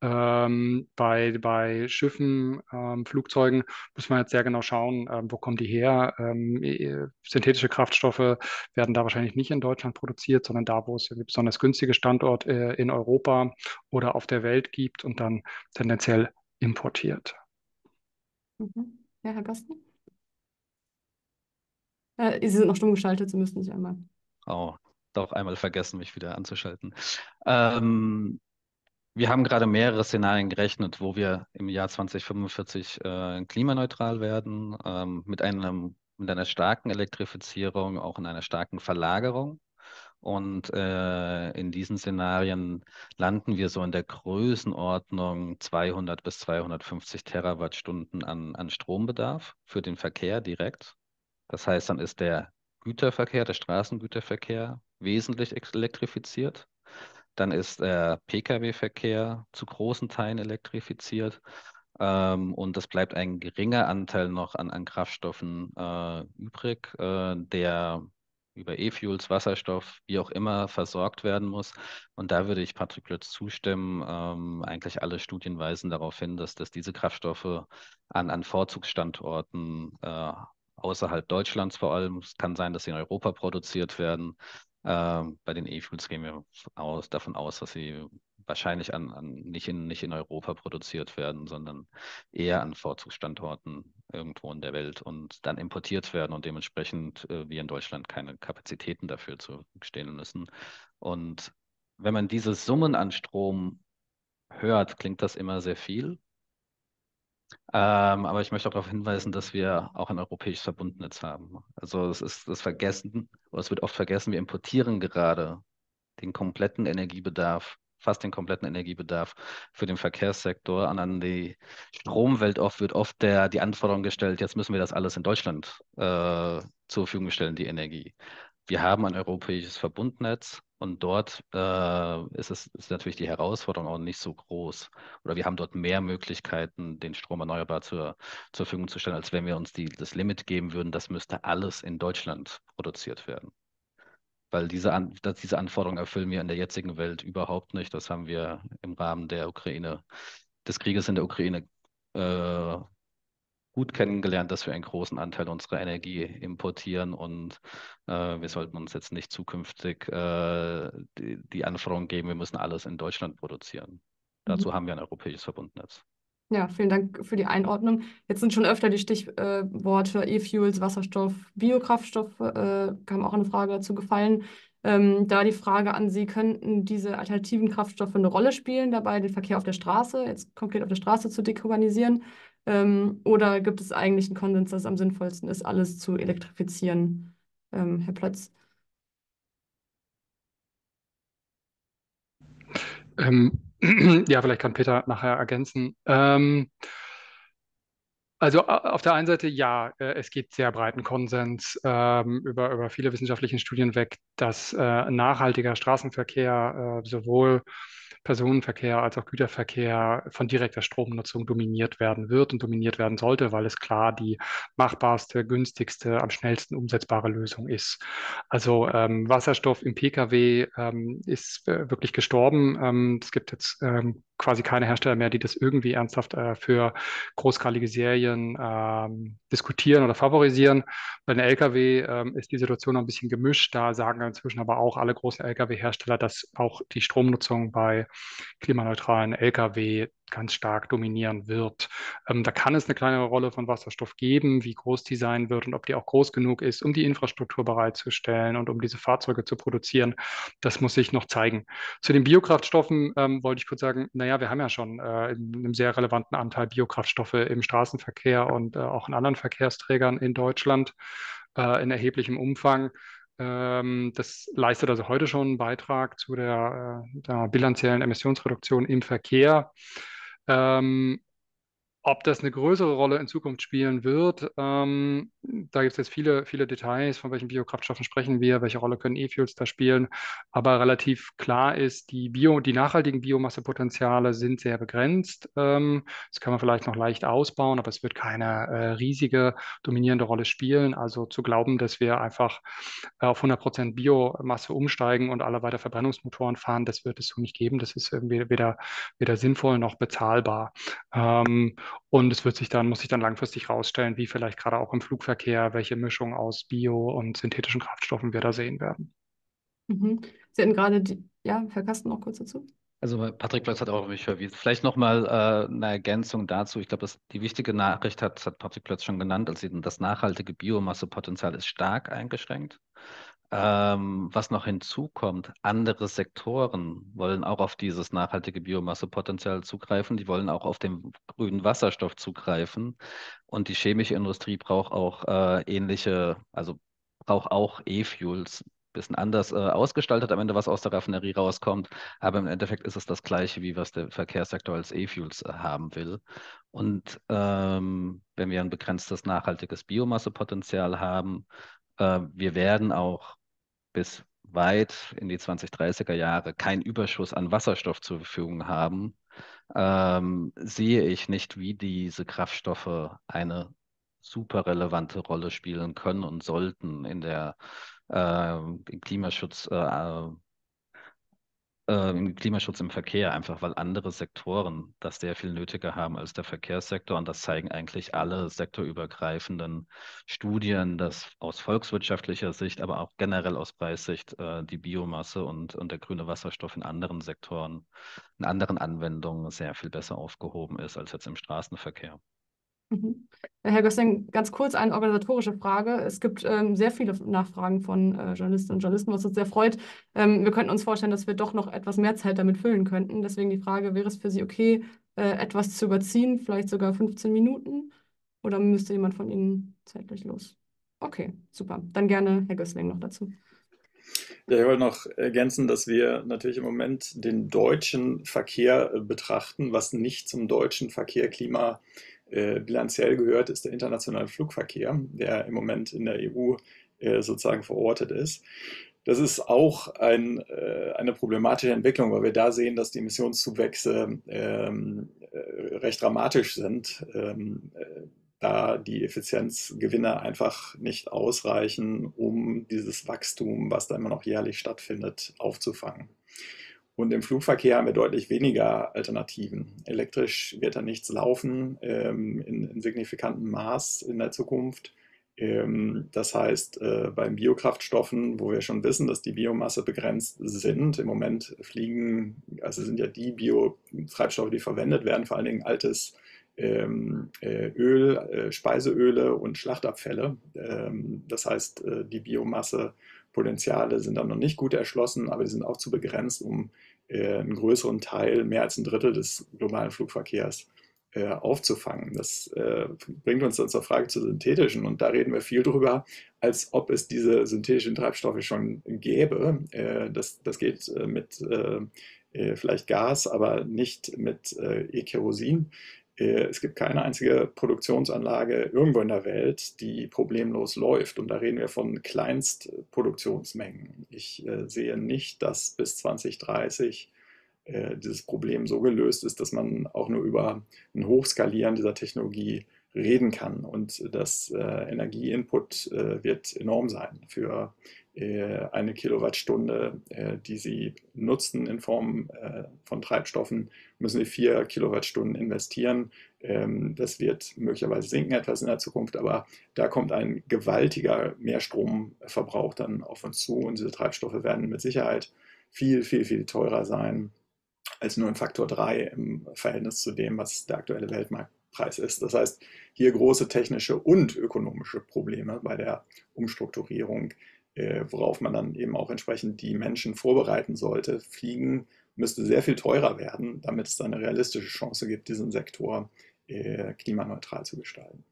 Ähm, bei, bei Schiffen, ähm, Flugzeugen muss man jetzt sehr genau schauen, ähm, wo kommen die her. Ähm, äh, synthetische Kraftstoffe werden da wahrscheinlich nicht in Deutschland produziert, sondern da, wo es besonders günstige Standort äh, in Europa oder auf der Welt gibt und dann tendenziell importiert. Mhm. Ja, Herr Gasten? Äh, Sie sind noch stumm geschaltet, Sie müssen sich einmal. Oh, doch einmal vergessen, mich wieder anzuschalten. Ähm, wir haben gerade mehrere Szenarien gerechnet, wo wir im Jahr 2045 äh, klimaneutral werden, ähm, mit, einem, mit einer starken Elektrifizierung, auch in einer starken Verlagerung. Und äh, in diesen Szenarien landen wir so in der Größenordnung 200 bis 250 Terawattstunden an, an Strombedarf für den Verkehr direkt. Das heißt, dann ist der Güterverkehr, der Straßengüterverkehr wesentlich elektrifiziert. Dann ist der Pkw-Verkehr zu großen Teilen elektrifiziert. Ähm, und es bleibt ein geringer Anteil noch an, an Kraftstoffen äh, übrig, äh, der über E-Fuels, Wasserstoff, wie auch immer versorgt werden muss. Und da würde ich Patrick Lütz zustimmen. Ähm, eigentlich alle Studien weisen darauf hin, dass, dass diese Kraftstoffe an, an Vorzugsstandorten äh, außerhalb Deutschlands vor allem, es kann sein, dass sie in Europa produziert werden, ähm, bei den E-Fuels gehen wir aus, davon aus, dass sie wahrscheinlich an, an, nicht, in, nicht in Europa produziert werden, sondern eher an Vorzugsstandorten irgendwo in der Welt und dann importiert werden und dementsprechend äh, wir in Deutschland keine Kapazitäten dafür zurückstehen müssen. Und wenn man diese Summen an Strom hört, klingt das immer sehr viel. Ähm, aber ich möchte auch darauf hinweisen, dass wir auch ein europäisches Verbundnetz haben. Also es ist das Vergessen, oder es wird oft vergessen, wir importieren gerade den kompletten Energiebedarf, fast den kompletten Energiebedarf für den Verkehrssektor. Und an die Stromwelt oft wird oft der, die Anforderung gestellt, jetzt müssen wir das alles in Deutschland äh, zur Verfügung stellen, die Energie. Wir haben ein europäisches Verbundnetz und dort äh, ist es ist natürlich die Herausforderung auch nicht so groß. Oder wir haben dort mehr Möglichkeiten, den Strom erneuerbar zur, zur Verfügung zu stellen, als wenn wir uns die, das Limit geben würden, das müsste alles in Deutschland produziert werden. Weil diese, An diese Anforderungen erfüllen wir in der jetzigen Welt überhaupt nicht. Das haben wir im Rahmen der Ukraine, des Krieges in der Ukraine äh, gut kennengelernt, dass wir einen großen Anteil unserer Energie importieren und äh, wir sollten uns jetzt nicht zukünftig äh, die, die, Anforderung geben, wir müssen alles in Deutschland produzieren. Mhm. Dazu haben wir ein europäisches Verbundnetz. Ja, vielen Dank für die Einordnung. Jetzt sind schon öfter die Stichworte E-Fuels, Wasserstoff, Biokraftstoff, äh, kam auch eine Frage dazu gefallen. Ähm, da die Frage an Sie, könnten diese alternativen Kraftstoffe eine Rolle spielen, dabei den Verkehr auf der Straße, jetzt konkret auf der Straße zu dekarbonisieren? Ähm, oder gibt es eigentlich einen Konsens, dass es am sinnvollsten ist, alles zu elektrifizieren? Ähm, Herr Plötz. Ähm, ja, vielleicht kann Peter nachher ergänzen. Ähm, also auf der einen Seite ja, äh, es gibt sehr breiten Konsens ähm, über, über viele wissenschaftliche Studien weg, dass äh, nachhaltiger Straßenverkehr äh, sowohl Personenverkehr als auch Güterverkehr von direkter Stromnutzung dominiert werden wird und dominiert werden sollte, weil es klar die machbarste, günstigste, am schnellsten umsetzbare Lösung ist. Also ähm, Wasserstoff im Pkw ähm, ist äh, wirklich gestorben. Ähm, es gibt jetzt ähm, quasi keine Hersteller mehr, die das irgendwie ernsthaft äh, für großskalige Serien ähm, diskutieren oder favorisieren. Bei den Lkw ähm, ist die Situation noch ein bisschen gemischt. Da sagen inzwischen aber auch alle großen Lkw-Hersteller, dass auch die Stromnutzung bei klimaneutralen Lkw ganz stark dominieren wird. Ähm, da kann es eine kleinere Rolle von Wasserstoff geben, wie groß die sein wird und ob die auch groß genug ist, um die Infrastruktur bereitzustellen und um diese Fahrzeuge zu produzieren. Das muss sich noch zeigen. Zu den Biokraftstoffen ähm, wollte ich kurz sagen, naja, wir haben ja schon äh, in einem sehr relevanten Anteil Biokraftstoffe im Straßenverkehr und äh, auch in anderen Verkehrsträgern in Deutschland äh, in erheblichem Umfang. Ähm, das leistet also heute schon einen Beitrag zu der, äh, der bilanziellen Emissionsreduktion im Verkehr. Ähm, ob das eine größere Rolle in Zukunft spielen wird, ähm, da gibt es jetzt viele, viele Details, von welchen Biokraftstoffen sprechen wir, welche Rolle können E-Fuels da spielen. Aber relativ klar ist, die, Bio, die nachhaltigen Biomassepotenziale sind sehr begrenzt. Ähm, das kann man vielleicht noch leicht ausbauen, aber es wird keine äh, riesige dominierende Rolle spielen. Also zu glauben, dass wir einfach äh, auf 100% Biomasse umsteigen und alle weiter Verbrennungsmotoren fahren, das wird es so nicht geben. Das ist irgendwie weder, weder sinnvoll noch bezahlbar. Ähm, und es wird sich dann, muss sich dann langfristig herausstellen, wie vielleicht gerade auch im Flugverkehr, welche Mischung aus Bio- und synthetischen Kraftstoffen wir da sehen werden. Mhm. Sie hatten gerade die, ja, Herr Kasten noch kurz dazu. Also Patrick Plötz hat auch auf mich verwiesen. Vielleicht nochmal äh, eine Ergänzung dazu. Ich glaube, die wichtige Nachricht hat, hat Patrick Plötz schon genannt. Also das nachhaltige Biomassepotenzial ist stark eingeschränkt. Ähm, was noch hinzukommt, andere Sektoren wollen auch auf dieses nachhaltige Biomassepotenzial zugreifen. Die wollen auch auf den grünen Wasserstoff zugreifen. Und die chemische Industrie braucht auch äh, ähnliche, also braucht auch E-Fuels. Bisschen anders äh, ausgestaltet am Ende, was aus der Raffinerie rauskommt. Aber im Endeffekt ist es das Gleiche, wie was der Verkehrssektor als E-Fuels äh, haben will. Und ähm, wenn wir ein begrenztes nachhaltiges Biomassepotenzial haben, äh, wir werden auch bis weit in die 2030er Jahre keinen Überschuss an Wasserstoff zur Verfügung haben, ähm, sehe ich nicht, wie diese Kraftstoffe eine super relevante Rolle spielen können und sollten in der äh, Klimaschutz, äh, äh, Klimaschutz im Verkehr, einfach weil andere Sektoren das sehr viel nötiger haben als der Verkehrssektor. Und das zeigen eigentlich alle sektorübergreifenden Studien, dass aus volkswirtschaftlicher Sicht, aber auch generell aus Preissicht äh, die Biomasse und, und der grüne Wasserstoff in anderen Sektoren, in anderen Anwendungen sehr viel besser aufgehoben ist als jetzt im Straßenverkehr. Mhm. Herr Gössing, ganz kurz eine organisatorische Frage. Es gibt ähm, sehr viele Nachfragen von äh, Journalistinnen und Journalisten, was uns sehr freut. Ähm, wir könnten uns vorstellen, dass wir doch noch etwas mehr Zeit damit füllen könnten. Deswegen die Frage, wäre es für Sie okay, äh, etwas zu überziehen, vielleicht sogar 15 Minuten? Oder müsste jemand von Ihnen zeitlich los? Okay, super. Dann gerne Herr Gössling noch dazu. Ja, ich wollte noch ergänzen, dass wir natürlich im Moment den deutschen Verkehr äh, betrachten, was nicht zum deutschen Verkehrklima äh, bilanziell gehört, ist der internationale Flugverkehr, der im Moment in der EU äh, sozusagen verortet ist. Das ist auch ein, äh, eine problematische Entwicklung, weil wir da sehen, dass die Emissionszuwächse ähm, äh, recht dramatisch sind, ähm, äh, da die Effizienzgewinne einfach nicht ausreichen, um dieses Wachstum, was da immer noch jährlich stattfindet, aufzufangen. Und im Flugverkehr haben wir deutlich weniger Alternativen. Elektrisch wird da nichts laufen ähm, in, in signifikantem Maß in der Zukunft. Ähm, das heißt, äh, beim Biokraftstoffen, wo wir schon wissen, dass die Biomasse begrenzt sind, im Moment fliegen, also sind ja die Biotreibstoffe, die verwendet werden, vor allen Dingen altes ähm, äh, Öl, äh, Speiseöle und Schlachtabfälle. Ähm, das heißt, äh, die Biomasse Potenziale sind dann noch nicht gut erschlossen, aber die sind auch zu begrenzt, um äh, einen größeren Teil, mehr als ein Drittel des globalen Flugverkehrs äh, aufzufangen. Das äh, bringt uns dann zur Frage zu synthetischen und da reden wir viel drüber, als ob es diese synthetischen Treibstoffe schon gäbe. Äh, das, das geht äh, mit äh, vielleicht Gas, aber nicht mit E-Kerosin. Äh, es gibt keine einzige Produktionsanlage irgendwo in der Welt, die problemlos läuft. Und da reden wir von Kleinstproduktionsmengen. Ich äh, sehe nicht, dass bis 2030 äh, dieses Problem so gelöst ist, dass man auch nur über ein Hochskalieren dieser Technologie reden kann. Und das Energieinput wird enorm sein für äh, eine Kilowattstunde, äh, die Sie nutzen in Form äh, von Treibstoffen, müssen Sie vier Kilowattstunden investieren. Ähm, das wird möglicherweise sinken etwas in der Zukunft, aber da kommt ein gewaltiger Mehrstromverbrauch dann auf uns zu und diese Treibstoffe werden mit Sicherheit viel, viel, viel teurer sein als nur ein Faktor 3 im Verhältnis zu dem, was der aktuelle Weltmarktpreis ist. Das heißt, hier große technische und ökonomische Probleme bei der Umstrukturierung, äh, worauf man dann eben auch entsprechend die Menschen vorbereiten sollte. Fliegen müsste sehr viel teurer werden, damit es dann eine realistische Chance gibt, diesen Sektor äh, klimaneutral zu gestalten.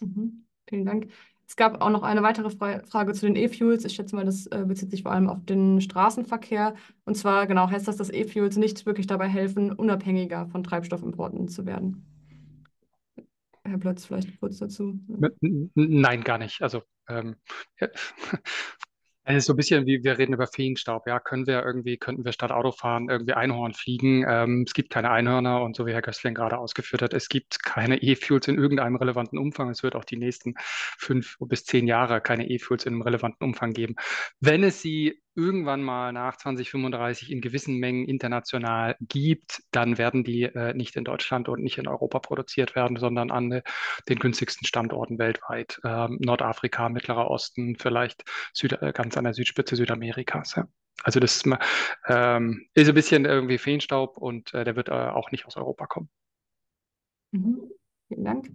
Mhm. Vielen Dank. Es gab auch noch eine weitere Frage zu den E-Fuels. Ich schätze mal, das äh, bezieht sich vor allem auf den Straßenverkehr. Und zwar genau heißt das, dass E-Fuels nicht wirklich dabei helfen, unabhängiger von Treibstoffimporten zu werden. Herr Plötz, vielleicht kurz dazu. Nein, gar nicht. Also ähm, Es ist so ein bisschen wie wir reden über Feenstaub. Ja, können wir irgendwie, könnten wir statt Autofahren irgendwie Einhorn fliegen? Ähm, es gibt keine Einhörner und so wie Herr Gößling gerade ausgeführt hat, es gibt keine E-Fuels in irgendeinem relevanten Umfang. Es wird auch die nächsten fünf bis zehn Jahre keine E-Fuels in einem relevanten Umfang geben. Wenn es sie irgendwann mal nach 2035 in gewissen Mengen international gibt, dann werden die äh, nicht in Deutschland und nicht in Europa produziert werden, sondern an äh, den günstigsten Standorten weltweit. Ähm, Nordafrika, Mittlerer Osten, vielleicht Süd äh, ganz an der Südspitze Südamerikas. Ja. Also das ähm, ist ein bisschen irgendwie Feenstaub und äh, der wird äh, auch nicht aus Europa kommen. Mhm. Vielen Dank.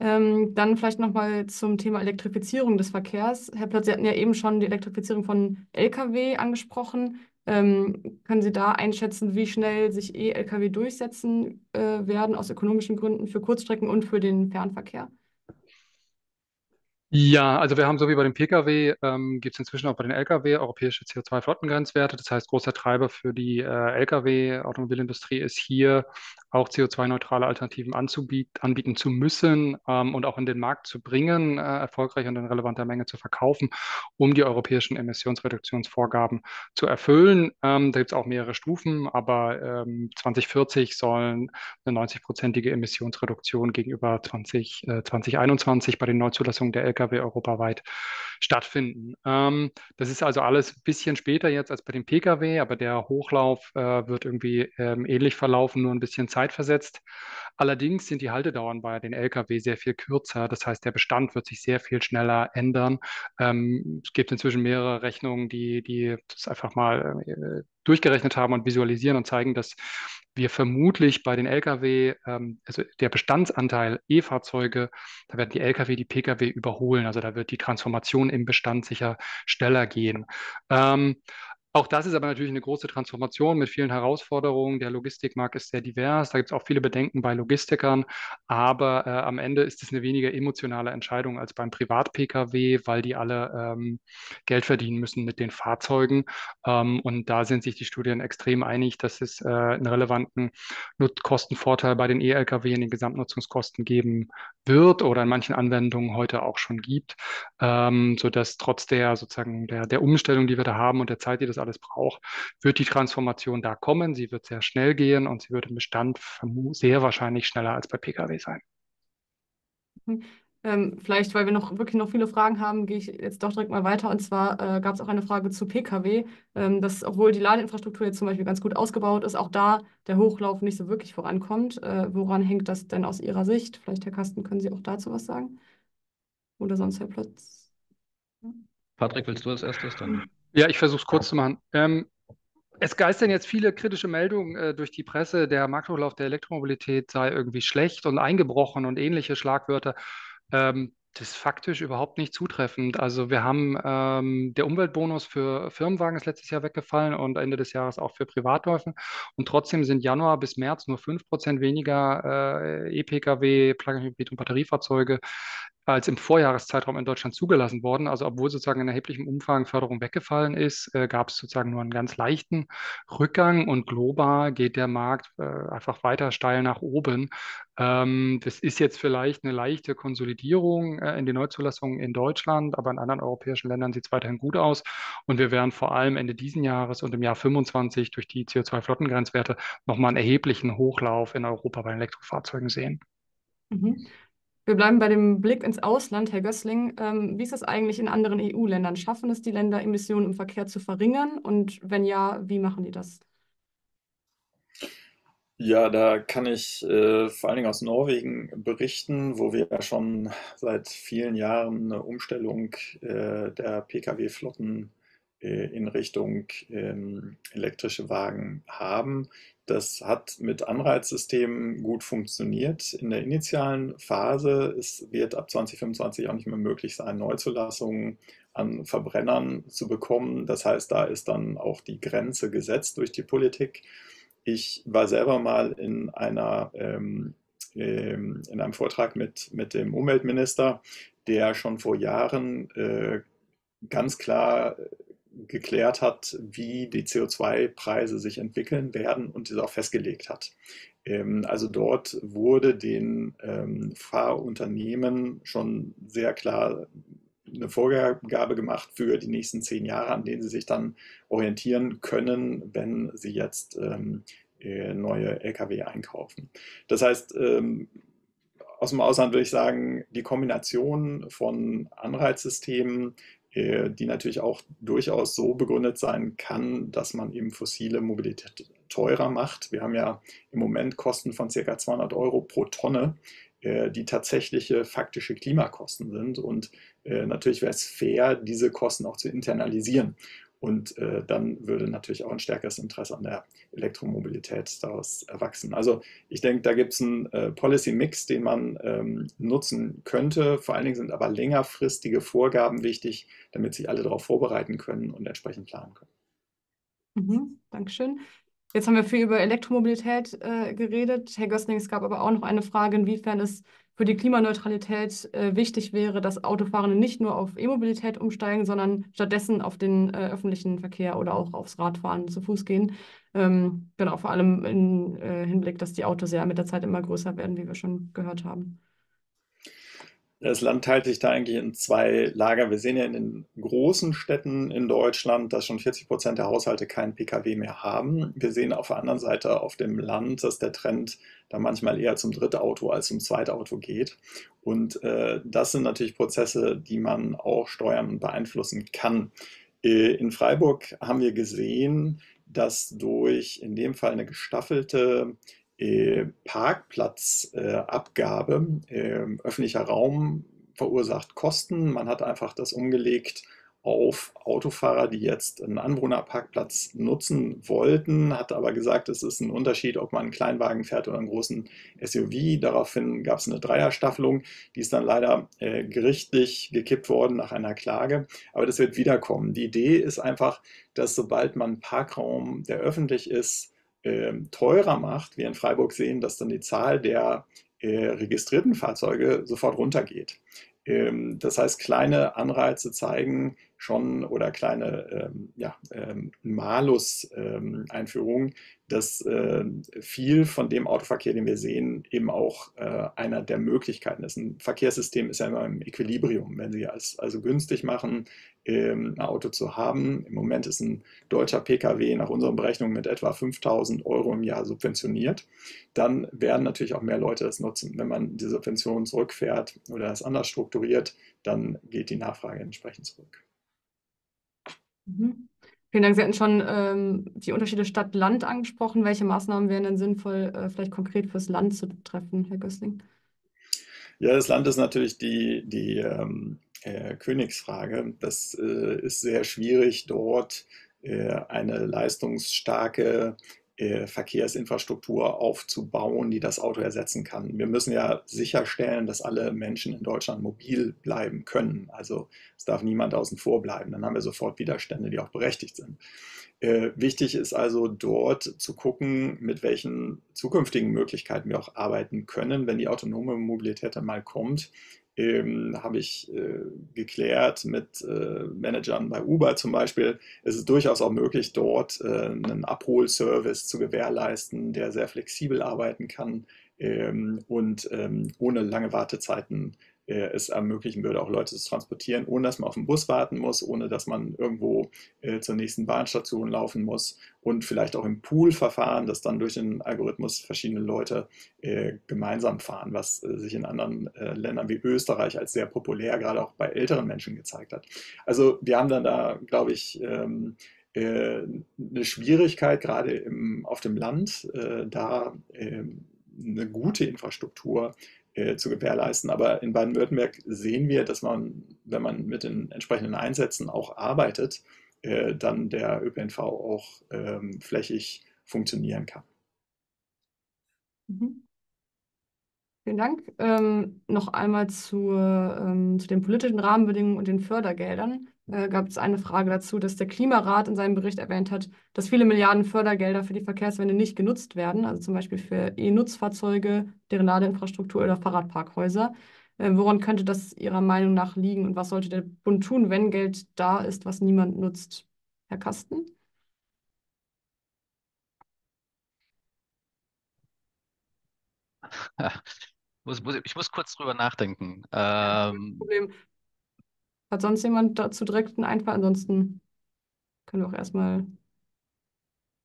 Ähm, dann vielleicht nochmal zum Thema Elektrifizierung des Verkehrs. Herr Plotz, Sie hatten ja eben schon die Elektrifizierung von Lkw angesprochen. Ähm, können Sie da einschätzen, wie schnell sich E-Lkw durchsetzen äh, werden aus ökonomischen Gründen für Kurzstrecken und für den Fernverkehr? Ja, also wir haben so wie bei dem Pkw, ähm, gibt es inzwischen auch bei den Lkw europäische CO2-Flottengrenzwerte. Das heißt, großer Treiber für die äh, Lkw-Automobilindustrie ist hier auch CO2-neutrale Alternativen anbieten zu müssen ähm, und auch in den Markt zu bringen, äh, erfolgreich und in relevanter Menge zu verkaufen, um die europäischen Emissionsreduktionsvorgaben zu erfüllen. Ähm, da gibt es auch mehrere Stufen, aber ähm, 2040 sollen eine 90-prozentige Emissionsreduktion gegenüber 20, äh, 2021 bei den Neuzulassungen der Lkw europaweit stattfinden. Ähm, das ist also alles ein bisschen später jetzt als bei dem Pkw, aber der Hochlauf äh, wird irgendwie ähm, ähnlich verlaufen, nur ein bisschen zeitversetzt. Allerdings sind die Haltedauern bei den Lkw sehr viel kürzer. Das heißt, der Bestand wird sich sehr viel schneller ändern. Ähm, es gibt inzwischen mehrere Rechnungen, die, die das einfach mal äh, durchgerechnet haben und visualisieren und zeigen, dass wir vermutlich bei den Lkw, ähm, also der Bestandsanteil E-Fahrzeuge, da werden die Lkw die Pkw überholen. Also da wird die Transformation im Bestand sicher schneller gehen. Ähm, auch das ist aber natürlich eine große Transformation mit vielen Herausforderungen. Der Logistikmarkt ist sehr divers. Da gibt es auch viele Bedenken bei Logistikern. Aber äh, am Ende ist es eine weniger emotionale Entscheidung als beim Privat-Pkw, weil die alle ähm, Geld verdienen müssen mit den Fahrzeugen. Ähm, und da sind sich die Studien extrem einig, dass es äh, einen relevanten Kostenvorteil bei den E-Lkw in den Gesamtnutzungskosten geben wird oder in manchen Anwendungen heute auch schon gibt, ähm, sodass trotz der sozusagen der, der Umstellung, die wir da haben und der Zeit, die das alles braucht, wird die Transformation da kommen. Sie wird sehr schnell gehen und sie wird im Bestand sehr wahrscheinlich schneller als bei Pkw sein. Mhm. Ähm, vielleicht, weil wir noch wirklich noch viele Fragen haben, gehe ich jetzt doch direkt mal weiter. Und zwar äh, gab es auch eine Frage zu Pkw, ähm, dass obwohl die Ladeinfrastruktur jetzt zum Beispiel ganz gut ausgebaut ist, auch da der Hochlauf nicht so wirklich vorankommt. Äh, woran hängt das denn aus Ihrer Sicht? Vielleicht, Herr Kasten, können Sie auch dazu was sagen? Oder sonst Herr Plötz? Patrick, willst du als erstes dann? Ja, ich versuche es kurz zu machen. Ähm, es geistern jetzt viele kritische Meldungen äh, durch die Presse, der Markthochlauf der Elektromobilität sei irgendwie schlecht und eingebrochen und ähnliche Schlagwörter. Ähm, das ist faktisch überhaupt nicht zutreffend. Also wir haben ähm, der Umweltbonus für Firmenwagen ist letztes Jahr weggefallen und Ende des Jahres auch für Privatläufen. Und trotzdem sind Januar bis März nur 5% weniger äh, E-Pkw, Plug-in-Hybrid und Batteriefahrzeuge als im Vorjahreszeitraum in Deutschland zugelassen worden. Also obwohl sozusagen in erheblichem Umfang Förderung weggefallen ist, äh, gab es sozusagen nur einen ganz leichten Rückgang und global geht der Markt äh, einfach weiter steil nach oben. Ähm, das ist jetzt vielleicht eine leichte Konsolidierung äh, in den Neuzulassungen in Deutschland, aber in anderen europäischen Ländern sieht es weiterhin gut aus. Und wir werden vor allem Ende diesen Jahres und im Jahr 25 durch die CO2-Flottengrenzwerte nochmal einen erheblichen Hochlauf in Europa bei Elektrofahrzeugen sehen. Mhm. Wir bleiben bei dem Blick ins Ausland, Herr Gößling. Ähm, wie ist das eigentlich in anderen EU-Ländern? Schaffen es die Länder, Emissionen im Verkehr zu verringern? Und wenn ja, wie machen die das? Ja, da kann ich äh, vor allen Dingen aus Norwegen berichten, wo wir ja schon seit vielen Jahren eine Umstellung äh, der Pkw-Flotten äh, in Richtung ähm, elektrische Wagen haben. Das hat mit Anreizsystemen gut funktioniert. In der initialen Phase es wird ab 2025 auch nicht mehr möglich sein, Neuzulassungen an Verbrennern zu bekommen. Das heißt, da ist dann auch die Grenze gesetzt durch die Politik. Ich war selber mal in einer ähm, ähm in einem Vortrag mit, mit dem Umweltminister, der schon vor Jahren äh, ganz klar geklärt hat, wie die CO2-Preise sich entwickeln werden und diese auch festgelegt hat. Ähm, also dort wurde den ähm, Fahrunternehmen schon sehr klar eine Vorgabe gemacht für die nächsten zehn Jahre, an denen sie sich dann orientieren können, wenn sie jetzt ähm, äh, neue Lkw einkaufen. Das heißt, aus dem Ausland würde ich sagen, die Kombination von Anreizsystemen, äh, die natürlich auch durchaus so begründet sein kann, dass man eben fossile Mobilität teurer macht. Wir haben ja im Moment Kosten von ca. 200 Euro pro Tonne, die tatsächliche faktische Klimakosten sind. Und äh, natürlich wäre es fair, diese Kosten auch zu internalisieren. Und äh, dann würde natürlich auch ein stärkeres Interesse an der Elektromobilität daraus erwachsen. Also ich denke, da gibt es einen äh, Policy-Mix, den man ähm, nutzen könnte. Vor allen Dingen sind aber längerfristige Vorgaben wichtig, damit sich alle darauf vorbereiten können und entsprechend planen können. Mhm, Dankeschön. Jetzt haben wir viel über Elektromobilität äh, geredet. Herr Gössling, es gab aber auch noch eine Frage, inwiefern es für die Klimaneutralität äh, wichtig wäre, dass Autofahrende nicht nur auf E-Mobilität umsteigen, sondern stattdessen auf den äh, öffentlichen Verkehr oder auch aufs Radfahren zu Fuß gehen. Ähm, genau, vor allem im äh, Hinblick, dass die Autos ja mit der Zeit immer größer werden, wie wir schon gehört haben. Das Land teilt sich da eigentlich in zwei Lager. Wir sehen ja in den großen Städten in Deutschland, dass schon 40 Prozent der Haushalte keinen Pkw mehr haben. Wir sehen auf der anderen Seite auf dem Land, dass der Trend da manchmal eher zum Drittauto als zum Zweitauto geht. Und äh, das sind natürlich Prozesse, die man auch steuern und beeinflussen kann. Äh, in Freiburg haben wir gesehen, dass durch in dem Fall eine gestaffelte Parkplatzabgabe. Äh, öffentlicher Raum verursacht Kosten. Man hat einfach das umgelegt auf Autofahrer, die jetzt einen Anwohnerparkplatz nutzen wollten, hat aber gesagt, es ist ein Unterschied, ob man einen Kleinwagen fährt oder einen großen SUV. Daraufhin gab es eine Dreierstaffelung, die ist dann leider äh, gerichtlich gekippt worden nach einer Klage, aber das wird wiederkommen. Die Idee ist einfach, dass sobald man Parkraum, der öffentlich ist, ähm, teurer macht, wir in Freiburg sehen, dass dann die Zahl der äh, registrierten Fahrzeuge sofort runtergeht. Ähm, das heißt, kleine Anreize zeigen schon oder kleine ähm, ja, ähm, Malus-Einführungen, dass äh, viel von dem Autoverkehr, den wir sehen, eben auch äh, einer der Möglichkeiten ist. Ein Verkehrssystem ist ja immer im Equilibrium. Wenn Sie es also günstig machen, ähm, ein Auto zu haben, im Moment ist ein deutscher Pkw nach unseren Berechnungen mit etwa 5000 Euro im Jahr subventioniert, dann werden natürlich auch mehr Leute das nutzen. Wenn man die Subventionen zurückfährt oder es anders strukturiert, dann geht die Nachfrage entsprechend zurück. Mhm. Vielen Dank. Sie hatten schon ähm, die Unterschiede Stadt-Land angesprochen. Welche Maßnahmen wären denn sinnvoll, äh, vielleicht konkret fürs Land zu treffen, Herr Gößling? Ja, das Land ist natürlich die, die ähm, äh, Königsfrage. Das äh, ist sehr schwierig, dort äh, eine leistungsstarke Verkehrsinfrastruktur aufzubauen, die das Auto ersetzen kann. Wir müssen ja sicherstellen, dass alle Menschen in Deutschland mobil bleiben können. Also es darf niemand außen vor bleiben. Dann haben wir sofort Widerstände, die auch berechtigt sind. Äh, wichtig ist also dort zu gucken, mit welchen zukünftigen Möglichkeiten wir auch arbeiten können, wenn die autonome Mobilität dann mal kommt ähm, habe ich äh, geklärt mit äh, Managern bei Uber zum Beispiel. Es ist durchaus auch möglich, dort äh, einen Abholservice zu gewährleisten, der sehr flexibel arbeiten kann ähm, und ähm, ohne lange Wartezeiten äh, es ermöglichen würde, auch Leute zu transportieren, ohne dass man auf den Bus warten muss, ohne dass man irgendwo äh, zur nächsten Bahnstation laufen muss und vielleicht auch im Pool-Verfahren, dass dann durch den Algorithmus verschiedene Leute äh, gemeinsam fahren, was äh, sich in anderen äh, Ländern wie Österreich als sehr populär, gerade auch bei älteren Menschen gezeigt hat. Also wir haben dann da, glaube ich, ähm, äh, eine Schwierigkeit, gerade im, auf dem Land, da ähm, eine gute Infrastruktur äh, zu gewährleisten. Aber in Baden-Württemberg sehen wir, dass man, wenn man mit den entsprechenden Einsätzen auch arbeitet, äh, dann der ÖPNV auch ähm, flächig funktionieren kann. Mhm. Vielen Dank. Ähm, noch einmal zur, ähm, zu den politischen Rahmenbedingungen und den Fördergeldern. Äh, gab es eine Frage dazu, dass der Klimarat in seinem Bericht erwähnt hat, dass viele Milliarden Fördergelder für die Verkehrswende nicht genutzt werden, also zum Beispiel für E-Nutzfahrzeuge, deren Ladeinfrastruktur oder Fahrradparkhäuser. Äh, woran könnte das Ihrer Meinung nach liegen und was sollte der Bund tun, wenn Geld da ist, was niemand nutzt? Herr Kasten? ich muss kurz drüber nachdenken. Ähm, Problem. Hat sonst jemand dazu direkt einen Einfall? Ansonsten können wir auch erstmal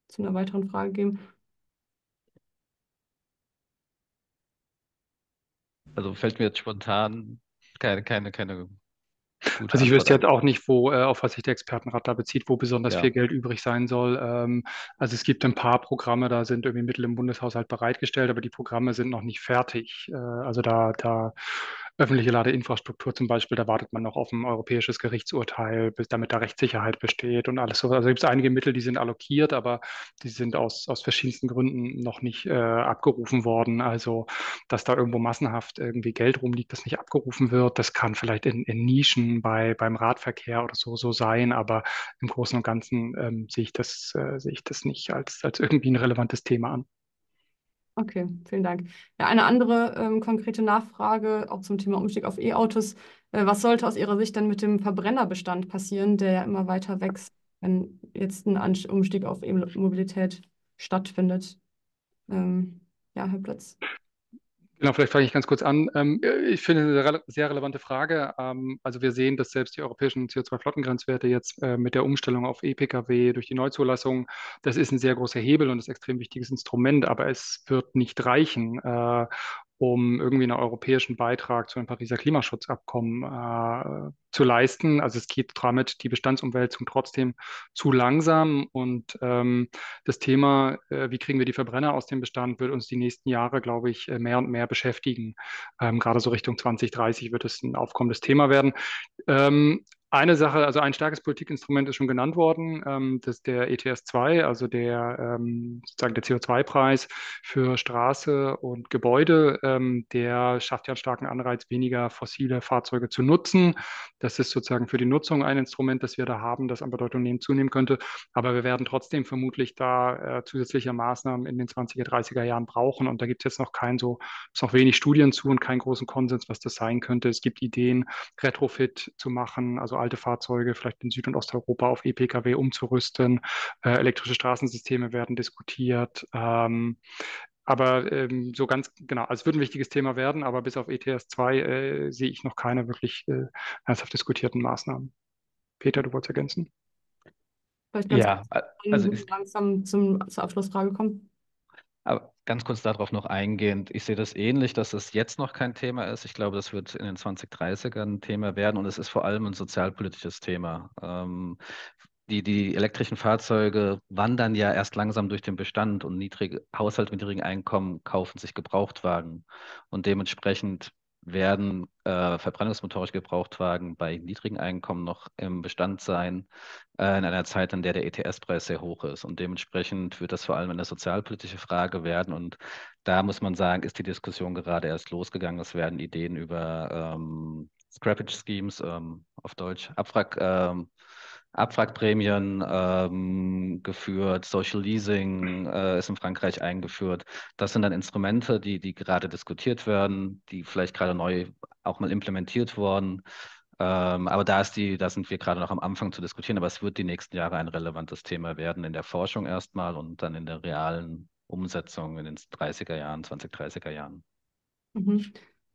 zu einer weiteren Frage gehen. also fällt mir jetzt spontan keine, keine, keine gute Also ich wüsste jetzt auch nicht, wo, äh, auf was sich der Expertenrat da bezieht, wo besonders Ja. viel Geld übrig sein soll. Ähm, also es gibt ein paar Programme, da sind irgendwie Mittel im Bundeshaushalt bereitgestellt, aber die Programme sind noch nicht fertig. Äh, also da, da öffentliche Ladeinfrastruktur zum Beispiel, da wartet man noch auf ein europäisches Gerichtsurteil, bis damit da Rechtssicherheit besteht und alles so. Also gibt es einige Mittel, die sind allokiert, aber die sind aus, aus verschiedensten Gründen noch nicht äh, abgerufen worden. Also dass da irgendwo massenhaft irgendwie Geld rumliegt, das nicht abgerufen wird, das kann vielleicht in, in Nischen bei, beim Radverkehr oder so, so sein, aber im Großen und Ganzen ähm, sehe ich das, äh, sehe ich das nicht als, als irgendwie ein relevantes Thema an. Okay, vielen Dank. Ja, eine andere ähm, konkrete Nachfrage, auch zum Thema Umstieg auf E-Autos. Äh, was sollte aus Ihrer Sicht denn mit dem Verbrennerbestand passieren, der ja immer weiter wächst, wenn jetzt ein Anst Umstieg auf E-Mobilität stattfindet? Ähm, ja, Herr Plötz. Genau, vielleicht fange ich ganz kurz an. Ähm, ich finde eine rele sehr relevante Frage. Ähm, also wir sehen, dass selbst die europäischen CO2-Flottengrenzwerte jetzt äh, mit der Umstellung auf E-Pkw durch die Neuzulassung, das ist ein sehr großer Hebel und ist ein extrem wichtiges Instrument, aber es wird nicht reichen, äh, um irgendwie einen europäischen Beitrag zu einem Pariser Klimaschutzabkommen äh, zu leisten. Also es geht damit die Bestandsumwälzung trotzdem zu langsam und ähm, das Thema, äh, wie kriegen wir die Verbrenner aus dem Bestand, wird uns die nächsten Jahre, glaube ich, äh, mehr und mehr beschäftigen. Ähm, gerade so Richtung 2030 wird es ein aufkommendes Thema werden. Ähm, eine Sache, also ein starkes Politikinstrument ist schon genannt worden, ähm, das ist der ETS 2, also der ähm, sozusagen der CO2-Preis für Straße und Gebäude. Ähm, der schafft ja einen starken Anreiz, weniger fossile Fahrzeuge zu nutzen. Das ist sozusagen für die Nutzung ein Instrument, das wir da haben, das an Bedeutung nehmen, zunehmen könnte. Aber wir werden trotzdem vermutlich da äh, zusätzliche Maßnahmen in den 20er, 30er Jahren brauchen. Und da gibt es jetzt noch kein so, es noch wenig Studien zu und keinen großen Konsens, was das sein könnte. Es gibt Ideen, Retrofit zu machen, also alte Fahrzeuge vielleicht in Süd- und Osteuropa auf E-Pkw umzurüsten. Äh, elektrische Straßensysteme werden diskutiert. Ähm, aber ähm, so ganz genau, also es wird ein wichtiges Thema werden, aber bis auf ETS 2 äh, sehe ich noch keine wirklich äh, ernsthaft diskutierten Maßnahmen. Peter, du wolltest ergänzen? Vielleicht ganz Ja, kurz, also ich, wir langsam zum, zur Abschlussfrage kommen. Aber ganz kurz darauf noch eingehend. Ich sehe das ähnlich, dass es jetzt noch kein Thema ist. Ich glaube, das wird in den 2030ern ein Thema werden und es ist vor allem ein sozialpolitisches Thema. Ähm, die, die elektrischen Fahrzeuge wandern ja erst langsam durch den Bestand und niedrige Haushalte mit niedrigen Einkommen kaufen sich Gebrauchtwagen. Und dementsprechend werden äh, verbrennungsmotorische Gebrauchtwagen bei niedrigen Einkommen noch im Bestand sein, äh, in einer Zeit, in der der ETS-Preis sehr hoch ist. Und dementsprechend wird das vor allem eine sozialpolitische Frage werden. Und da muss man sagen, ist die Diskussion gerade erst losgegangen. Es werden Ideen über ähm, Scrappage-Schemes, ähm, auf Deutsch, Abwrack, ähm, Abwrackprämien ähm, geführt, Social Leasing äh, ist in Frankreich eingeführt. Das sind dann Instrumente, die, die gerade diskutiert werden, die vielleicht gerade neu auch mal implementiert wurden. Ähm, aber da ist die, da sind wir gerade noch am Anfang zu diskutieren, aber es wird die nächsten Jahre ein relevantes Thema werden in der Forschung erstmal und dann in der realen Umsetzung in den 30er Jahren, 2030er Jahren. Mhm.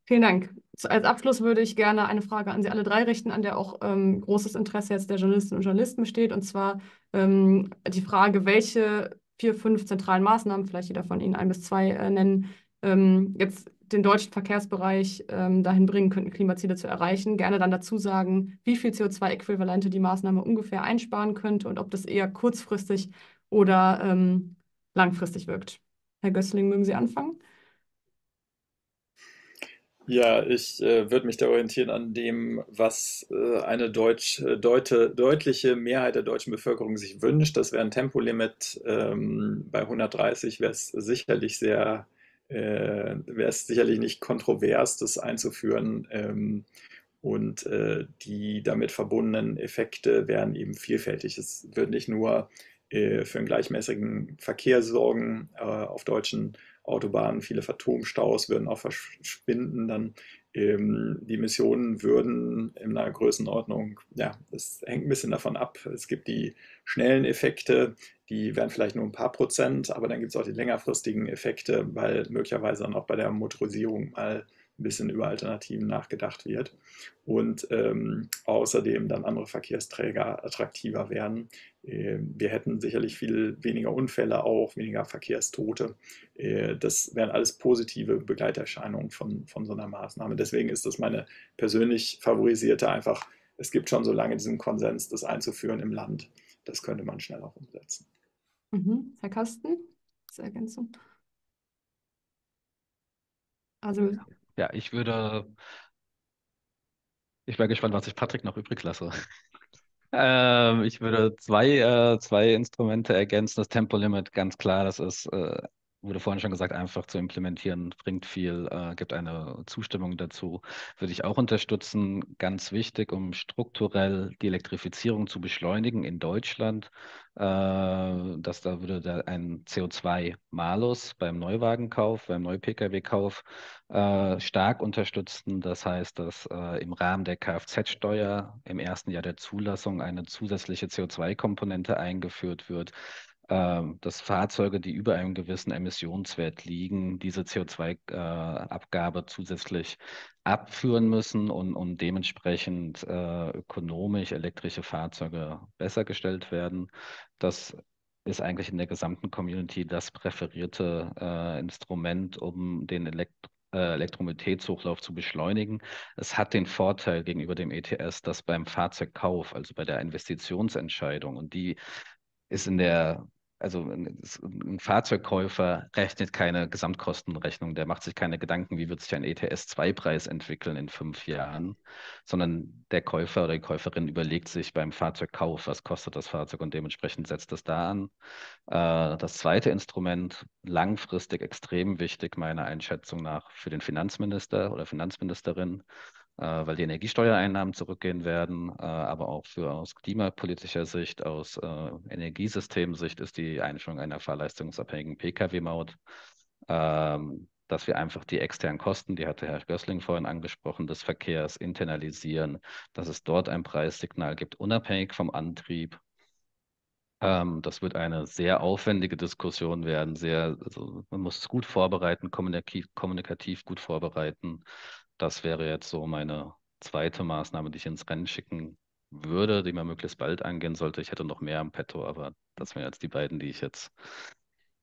Vielen Dank. Als Abschluss würde ich gerne eine Frage an Sie alle drei richten, an der auch ähm, großes Interesse jetzt der Journalistinnen und Journalisten besteht. Und zwar ähm, die Frage, welche vier, fünf zentralen Maßnahmen, vielleicht jeder von Ihnen ein bis zwei äh, nennen, ähm, jetzt den deutschen Verkehrsbereich ähm, dahin bringen könnten, Klimaziele zu erreichen. Gerne dann dazu sagen, wie viel CO2-Äquivalente die Maßnahme ungefähr einsparen könnte und ob das eher kurzfristig oder ähm, langfristig wirkt. Herr Gößling, mögen Sie anfangen? Ja, ich äh, würde mich da orientieren an dem, was äh, eine Deutsch, äh, deute, deutliche Mehrheit der deutschen Bevölkerung sich wünscht. Das wäre ein Tempolimit ähm, bei 130, wäre es sicherlich sehr äh, wäre es sicherlich nicht kontrovers, das einzuführen. Ähm, und äh, die damit verbundenen Effekte wären eben vielfältig. Es wird nicht nur äh, für einen gleichmäßigen Verkehr sorgen äh, auf deutschen Autobahnen. Viele Phantomstaus würden auch verschwinden. Dann ähm, die Emissionen würden in einer Größenordnung, ja, das hängt ein bisschen davon ab. Es gibt die schnellen Effekte, die wären vielleicht nur ein paar Prozent, aber dann gibt es auch die längerfristigen Effekte, weil möglicherweise dann auch bei der Motorisierung mal ein bisschen über Alternativen nachgedacht wird und ähm, außerdem dann andere Verkehrsträger attraktiver werden. Äh, wir hätten sicherlich viel weniger Unfälle auch, weniger Verkehrstote. Äh, das wären alles positive Begleiterscheinungen von, von so einer Maßnahme. Deswegen ist das meine persönlich favorisierte einfach, es gibt schon so lange diesen Konsens, das einzuführen im Land. Das könnte man schnell auch umsetzen. Mhm. Herr Kasten, zur Ergänzung. Also ja, ich würde, ich wäre gespannt, was sich Patrick noch übrig lasse. Ähm, ich würde zwei, äh, zwei Instrumente ergänzen. Das Tempolimit, ganz klar, das ist äh, wurde vorhin schon gesagt, einfach zu implementieren, bringt viel, äh, gibt eine Zustimmung dazu, würde ich auch unterstützen. Ganz wichtig, um strukturell die Elektrifizierung zu beschleunigen in Deutschland, äh, dass da würde da ein CO2-Malus beim Neuwagenkauf, beim Neu-Pkw-Kauf äh, stark unterstützen. Das heißt, dass äh, im Rahmen der Kfz-Steuer im ersten Jahr der Zulassung eine zusätzliche CO2-Komponente eingeführt wird dass Fahrzeuge, die über einem gewissen Emissionswert liegen, diese CO2-Abgabe zusätzlich abführen müssen und, und dementsprechend äh, ökonomisch elektrische Fahrzeuge besser gestellt werden. Das ist eigentlich in der gesamten Community das präferierte äh, Instrument, um den Elekt äh, Elektromobilitätshochlauf zu beschleunigen. Es hat den Vorteil gegenüber dem ETS, dass beim Fahrzeugkauf, also bei der Investitionsentscheidung, und die ist in der also ein Fahrzeugkäufer rechnet keine Gesamtkostenrechnung, der macht sich keine Gedanken, wie wird sich ein ETS-2-Preis entwickeln in fünf Jahren, sondern der Käufer oder die Käuferin überlegt sich beim Fahrzeugkauf, was kostet das Fahrzeug und dementsprechend setzt es da an. Äh, das zweite Instrument, langfristig extrem wichtig, meiner Einschätzung nach, für den Finanzminister oder Finanzministerin, weil die Energiesteuereinnahmen zurückgehen werden, äh, aber auch für aus klimapolitischer Sicht, aus äh, Energiesystemsicht ist die Einführung einer fahrleistungsabhängigen Pkw-Maut, ähm, dass wir einfach die externen Kosten, die hatte Herr Gößling vorhin angesprochen, des Verkehrs internalisieren, dass es dort ein Preissignal gibt, unabhängig vom Antrieb, ähm, das wird eine sehr aufwendige Diskussion werden. Sehr, also man muss es gut vorbereiten, kommunikativ gut vorbereiten. Das wäre jetzt so meine zweite Maßnahme, die ich ins Rennen schicken würde, die man möglichst bald angehen sollte. Ich hätte noch mehr am Petto, aber das wären jetzt die beiden, die ich jetzt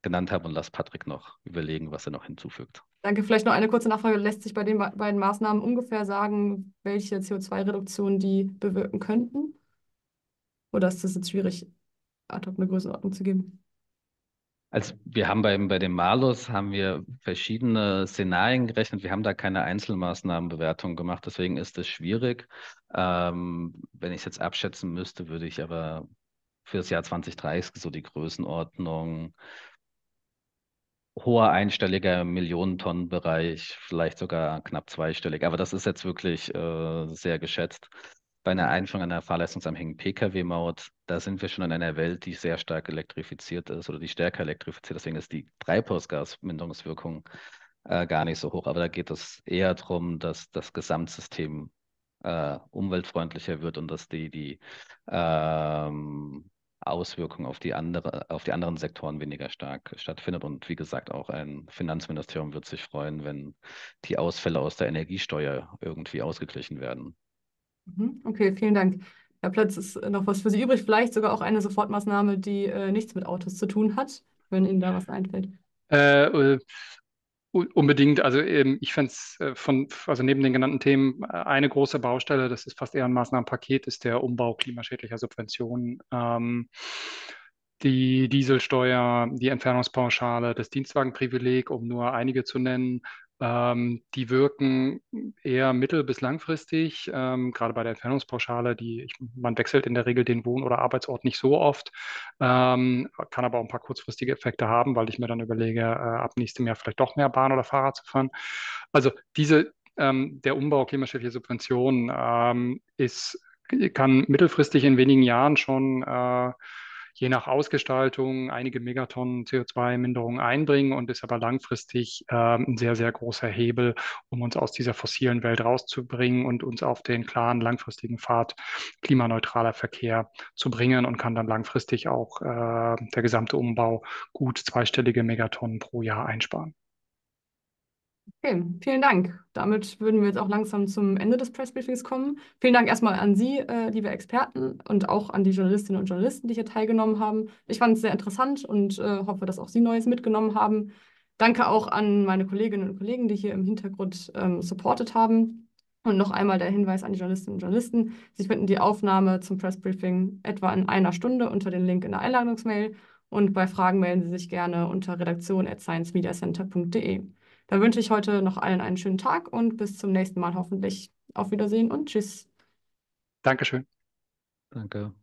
genannt habe und lass Patrick noch überlegen, was er noch hinzufügt. Danke. Vielleicht noch eine kurze Nachfrage. Lässt sich bei den beiden Maßnahmen ungefähr sagen, welche CO2-Reduktion die bewirken könnten? Oder ist das jetzt schwierig, ad hoc eine Größenordnung zu geben? Also wir haben beim, bei dem Malus haben wir verschiedene Szenarien gerechnet. Wir haben da keine Einzelmaßnahmenbewertung gemacht, deswegen ist es schwierig. Ähm, wenn ich es jetzt abschätzen müsste, würde ich aber für das Jahr 2030 so die Größenordnung hoher einstelliger Millionentonnenbereich, vielleicht sogar knapp zweistellig. Aber das ist jetzt wirklich äh, sehr geschätzt bei einer Einführung einer fahrleistungsanhängigen Pkw-Maut, da sind wir schon in einer Welt, die sehr stark elektrifiziert ist oder die stärker elektrifiziert. Deswegen ist die Treibhausgasminderungswirkung äh, gar nicht so hoch. Aber da geht es eher darum, dass das Gesamtsystem äh, umweltfreundlicher wird und dass die, die ähm, Auswirkungen auf die, andere, auf die anderen Sektoren weniger stark stattfindet. Und wie gesagt, auch ein Finanzministerium wird sich freuen, wenn die Ausfälle aus der Energiesteuer irgendwie ausgeglichen werden. Mhm. Okay, vielen Dank. Herr Plötz, ist noch was für Sie übrig? Vielleicht sogar auch eine Sofortmaßnahme, die äh, nichts mit Autos zu tun hat, wenn Ihnen da was einfällt. Äh, äh unbedingt. Also ähm, ich fände es äh, von, also neben den genannten Themen äh, eine große Baustelle, das ist fast eher ein Maßnahmenpaket, ist der Umbau klimaschädlicher Subventionen. Ähm, die Dieselsteuer, die Entfernungspauschale, das Dienstwagenprivileg, um nur einige zu nennen, Ähm, die wirken eher mittel- bis langfristig, ähm, gerade bei der Entfernungspauschale, die ich, man wechselt in der Regel den Wohn- oder Arbeitsort nicht so oft, ähm, kann aber auch ein paar kurzfristige Effekte haben, weil ich mir dann überlege, äh, ab nächstem Jahr vielleicht doch mehr Bahn oder Fahrrad zu fahren. Also diese, ähm, der Umbau klimaschädlicher Subventionen ähm, ist, kann mittelfristig in wenigen Jahren schon äh, je nach Ausgestaltung einige Megatonnen CO2-Minderung einbringen und ist aber langfristig äh, ein sehr, sehr großer Hebel, um uns aus dieser fossilen Welt rauszubringen und uns auf den klaren langfristigen Pfad klimaneutraler Verkehr zu bringen und kann dann langfristig auch äh, der gesamte Umbau gut zweistellige Megatonnen pro Jahr einsparen. Okay, vielen Dank. Damit würden wir jetzt auch langsam zum Ende des Pressbriefings kommen. Vielen Dank erstmal an Sie, äh, liebe Experten, und auch an die Journalistinnen und Journalisten, die hier teilgenommen haben. Ich fand es sehr interessant und äh, hoffe, dass auch Sie Neues mitgenommen haben. Danke auch an meine Kolleginnen und Kollegen, die hier im Hintergrund ähm, supportet haben. Und noch einmal der Hinweis an die Journalistinnen und Journalisten. Sie finden die Aufnahme zum Pressbriefing etwa in einer Stunde unter dem Link in der Einladungsmail. Und bei Fragen melden Sie sich gerne unter redaktion.sciencemediacenter.de. Dann wünsche ich heute noch allen einen schönen Tag und bis zum nächsten Mal hoffentlich. Auf Wiedersehen und tschüss. Dankeschön. Danke.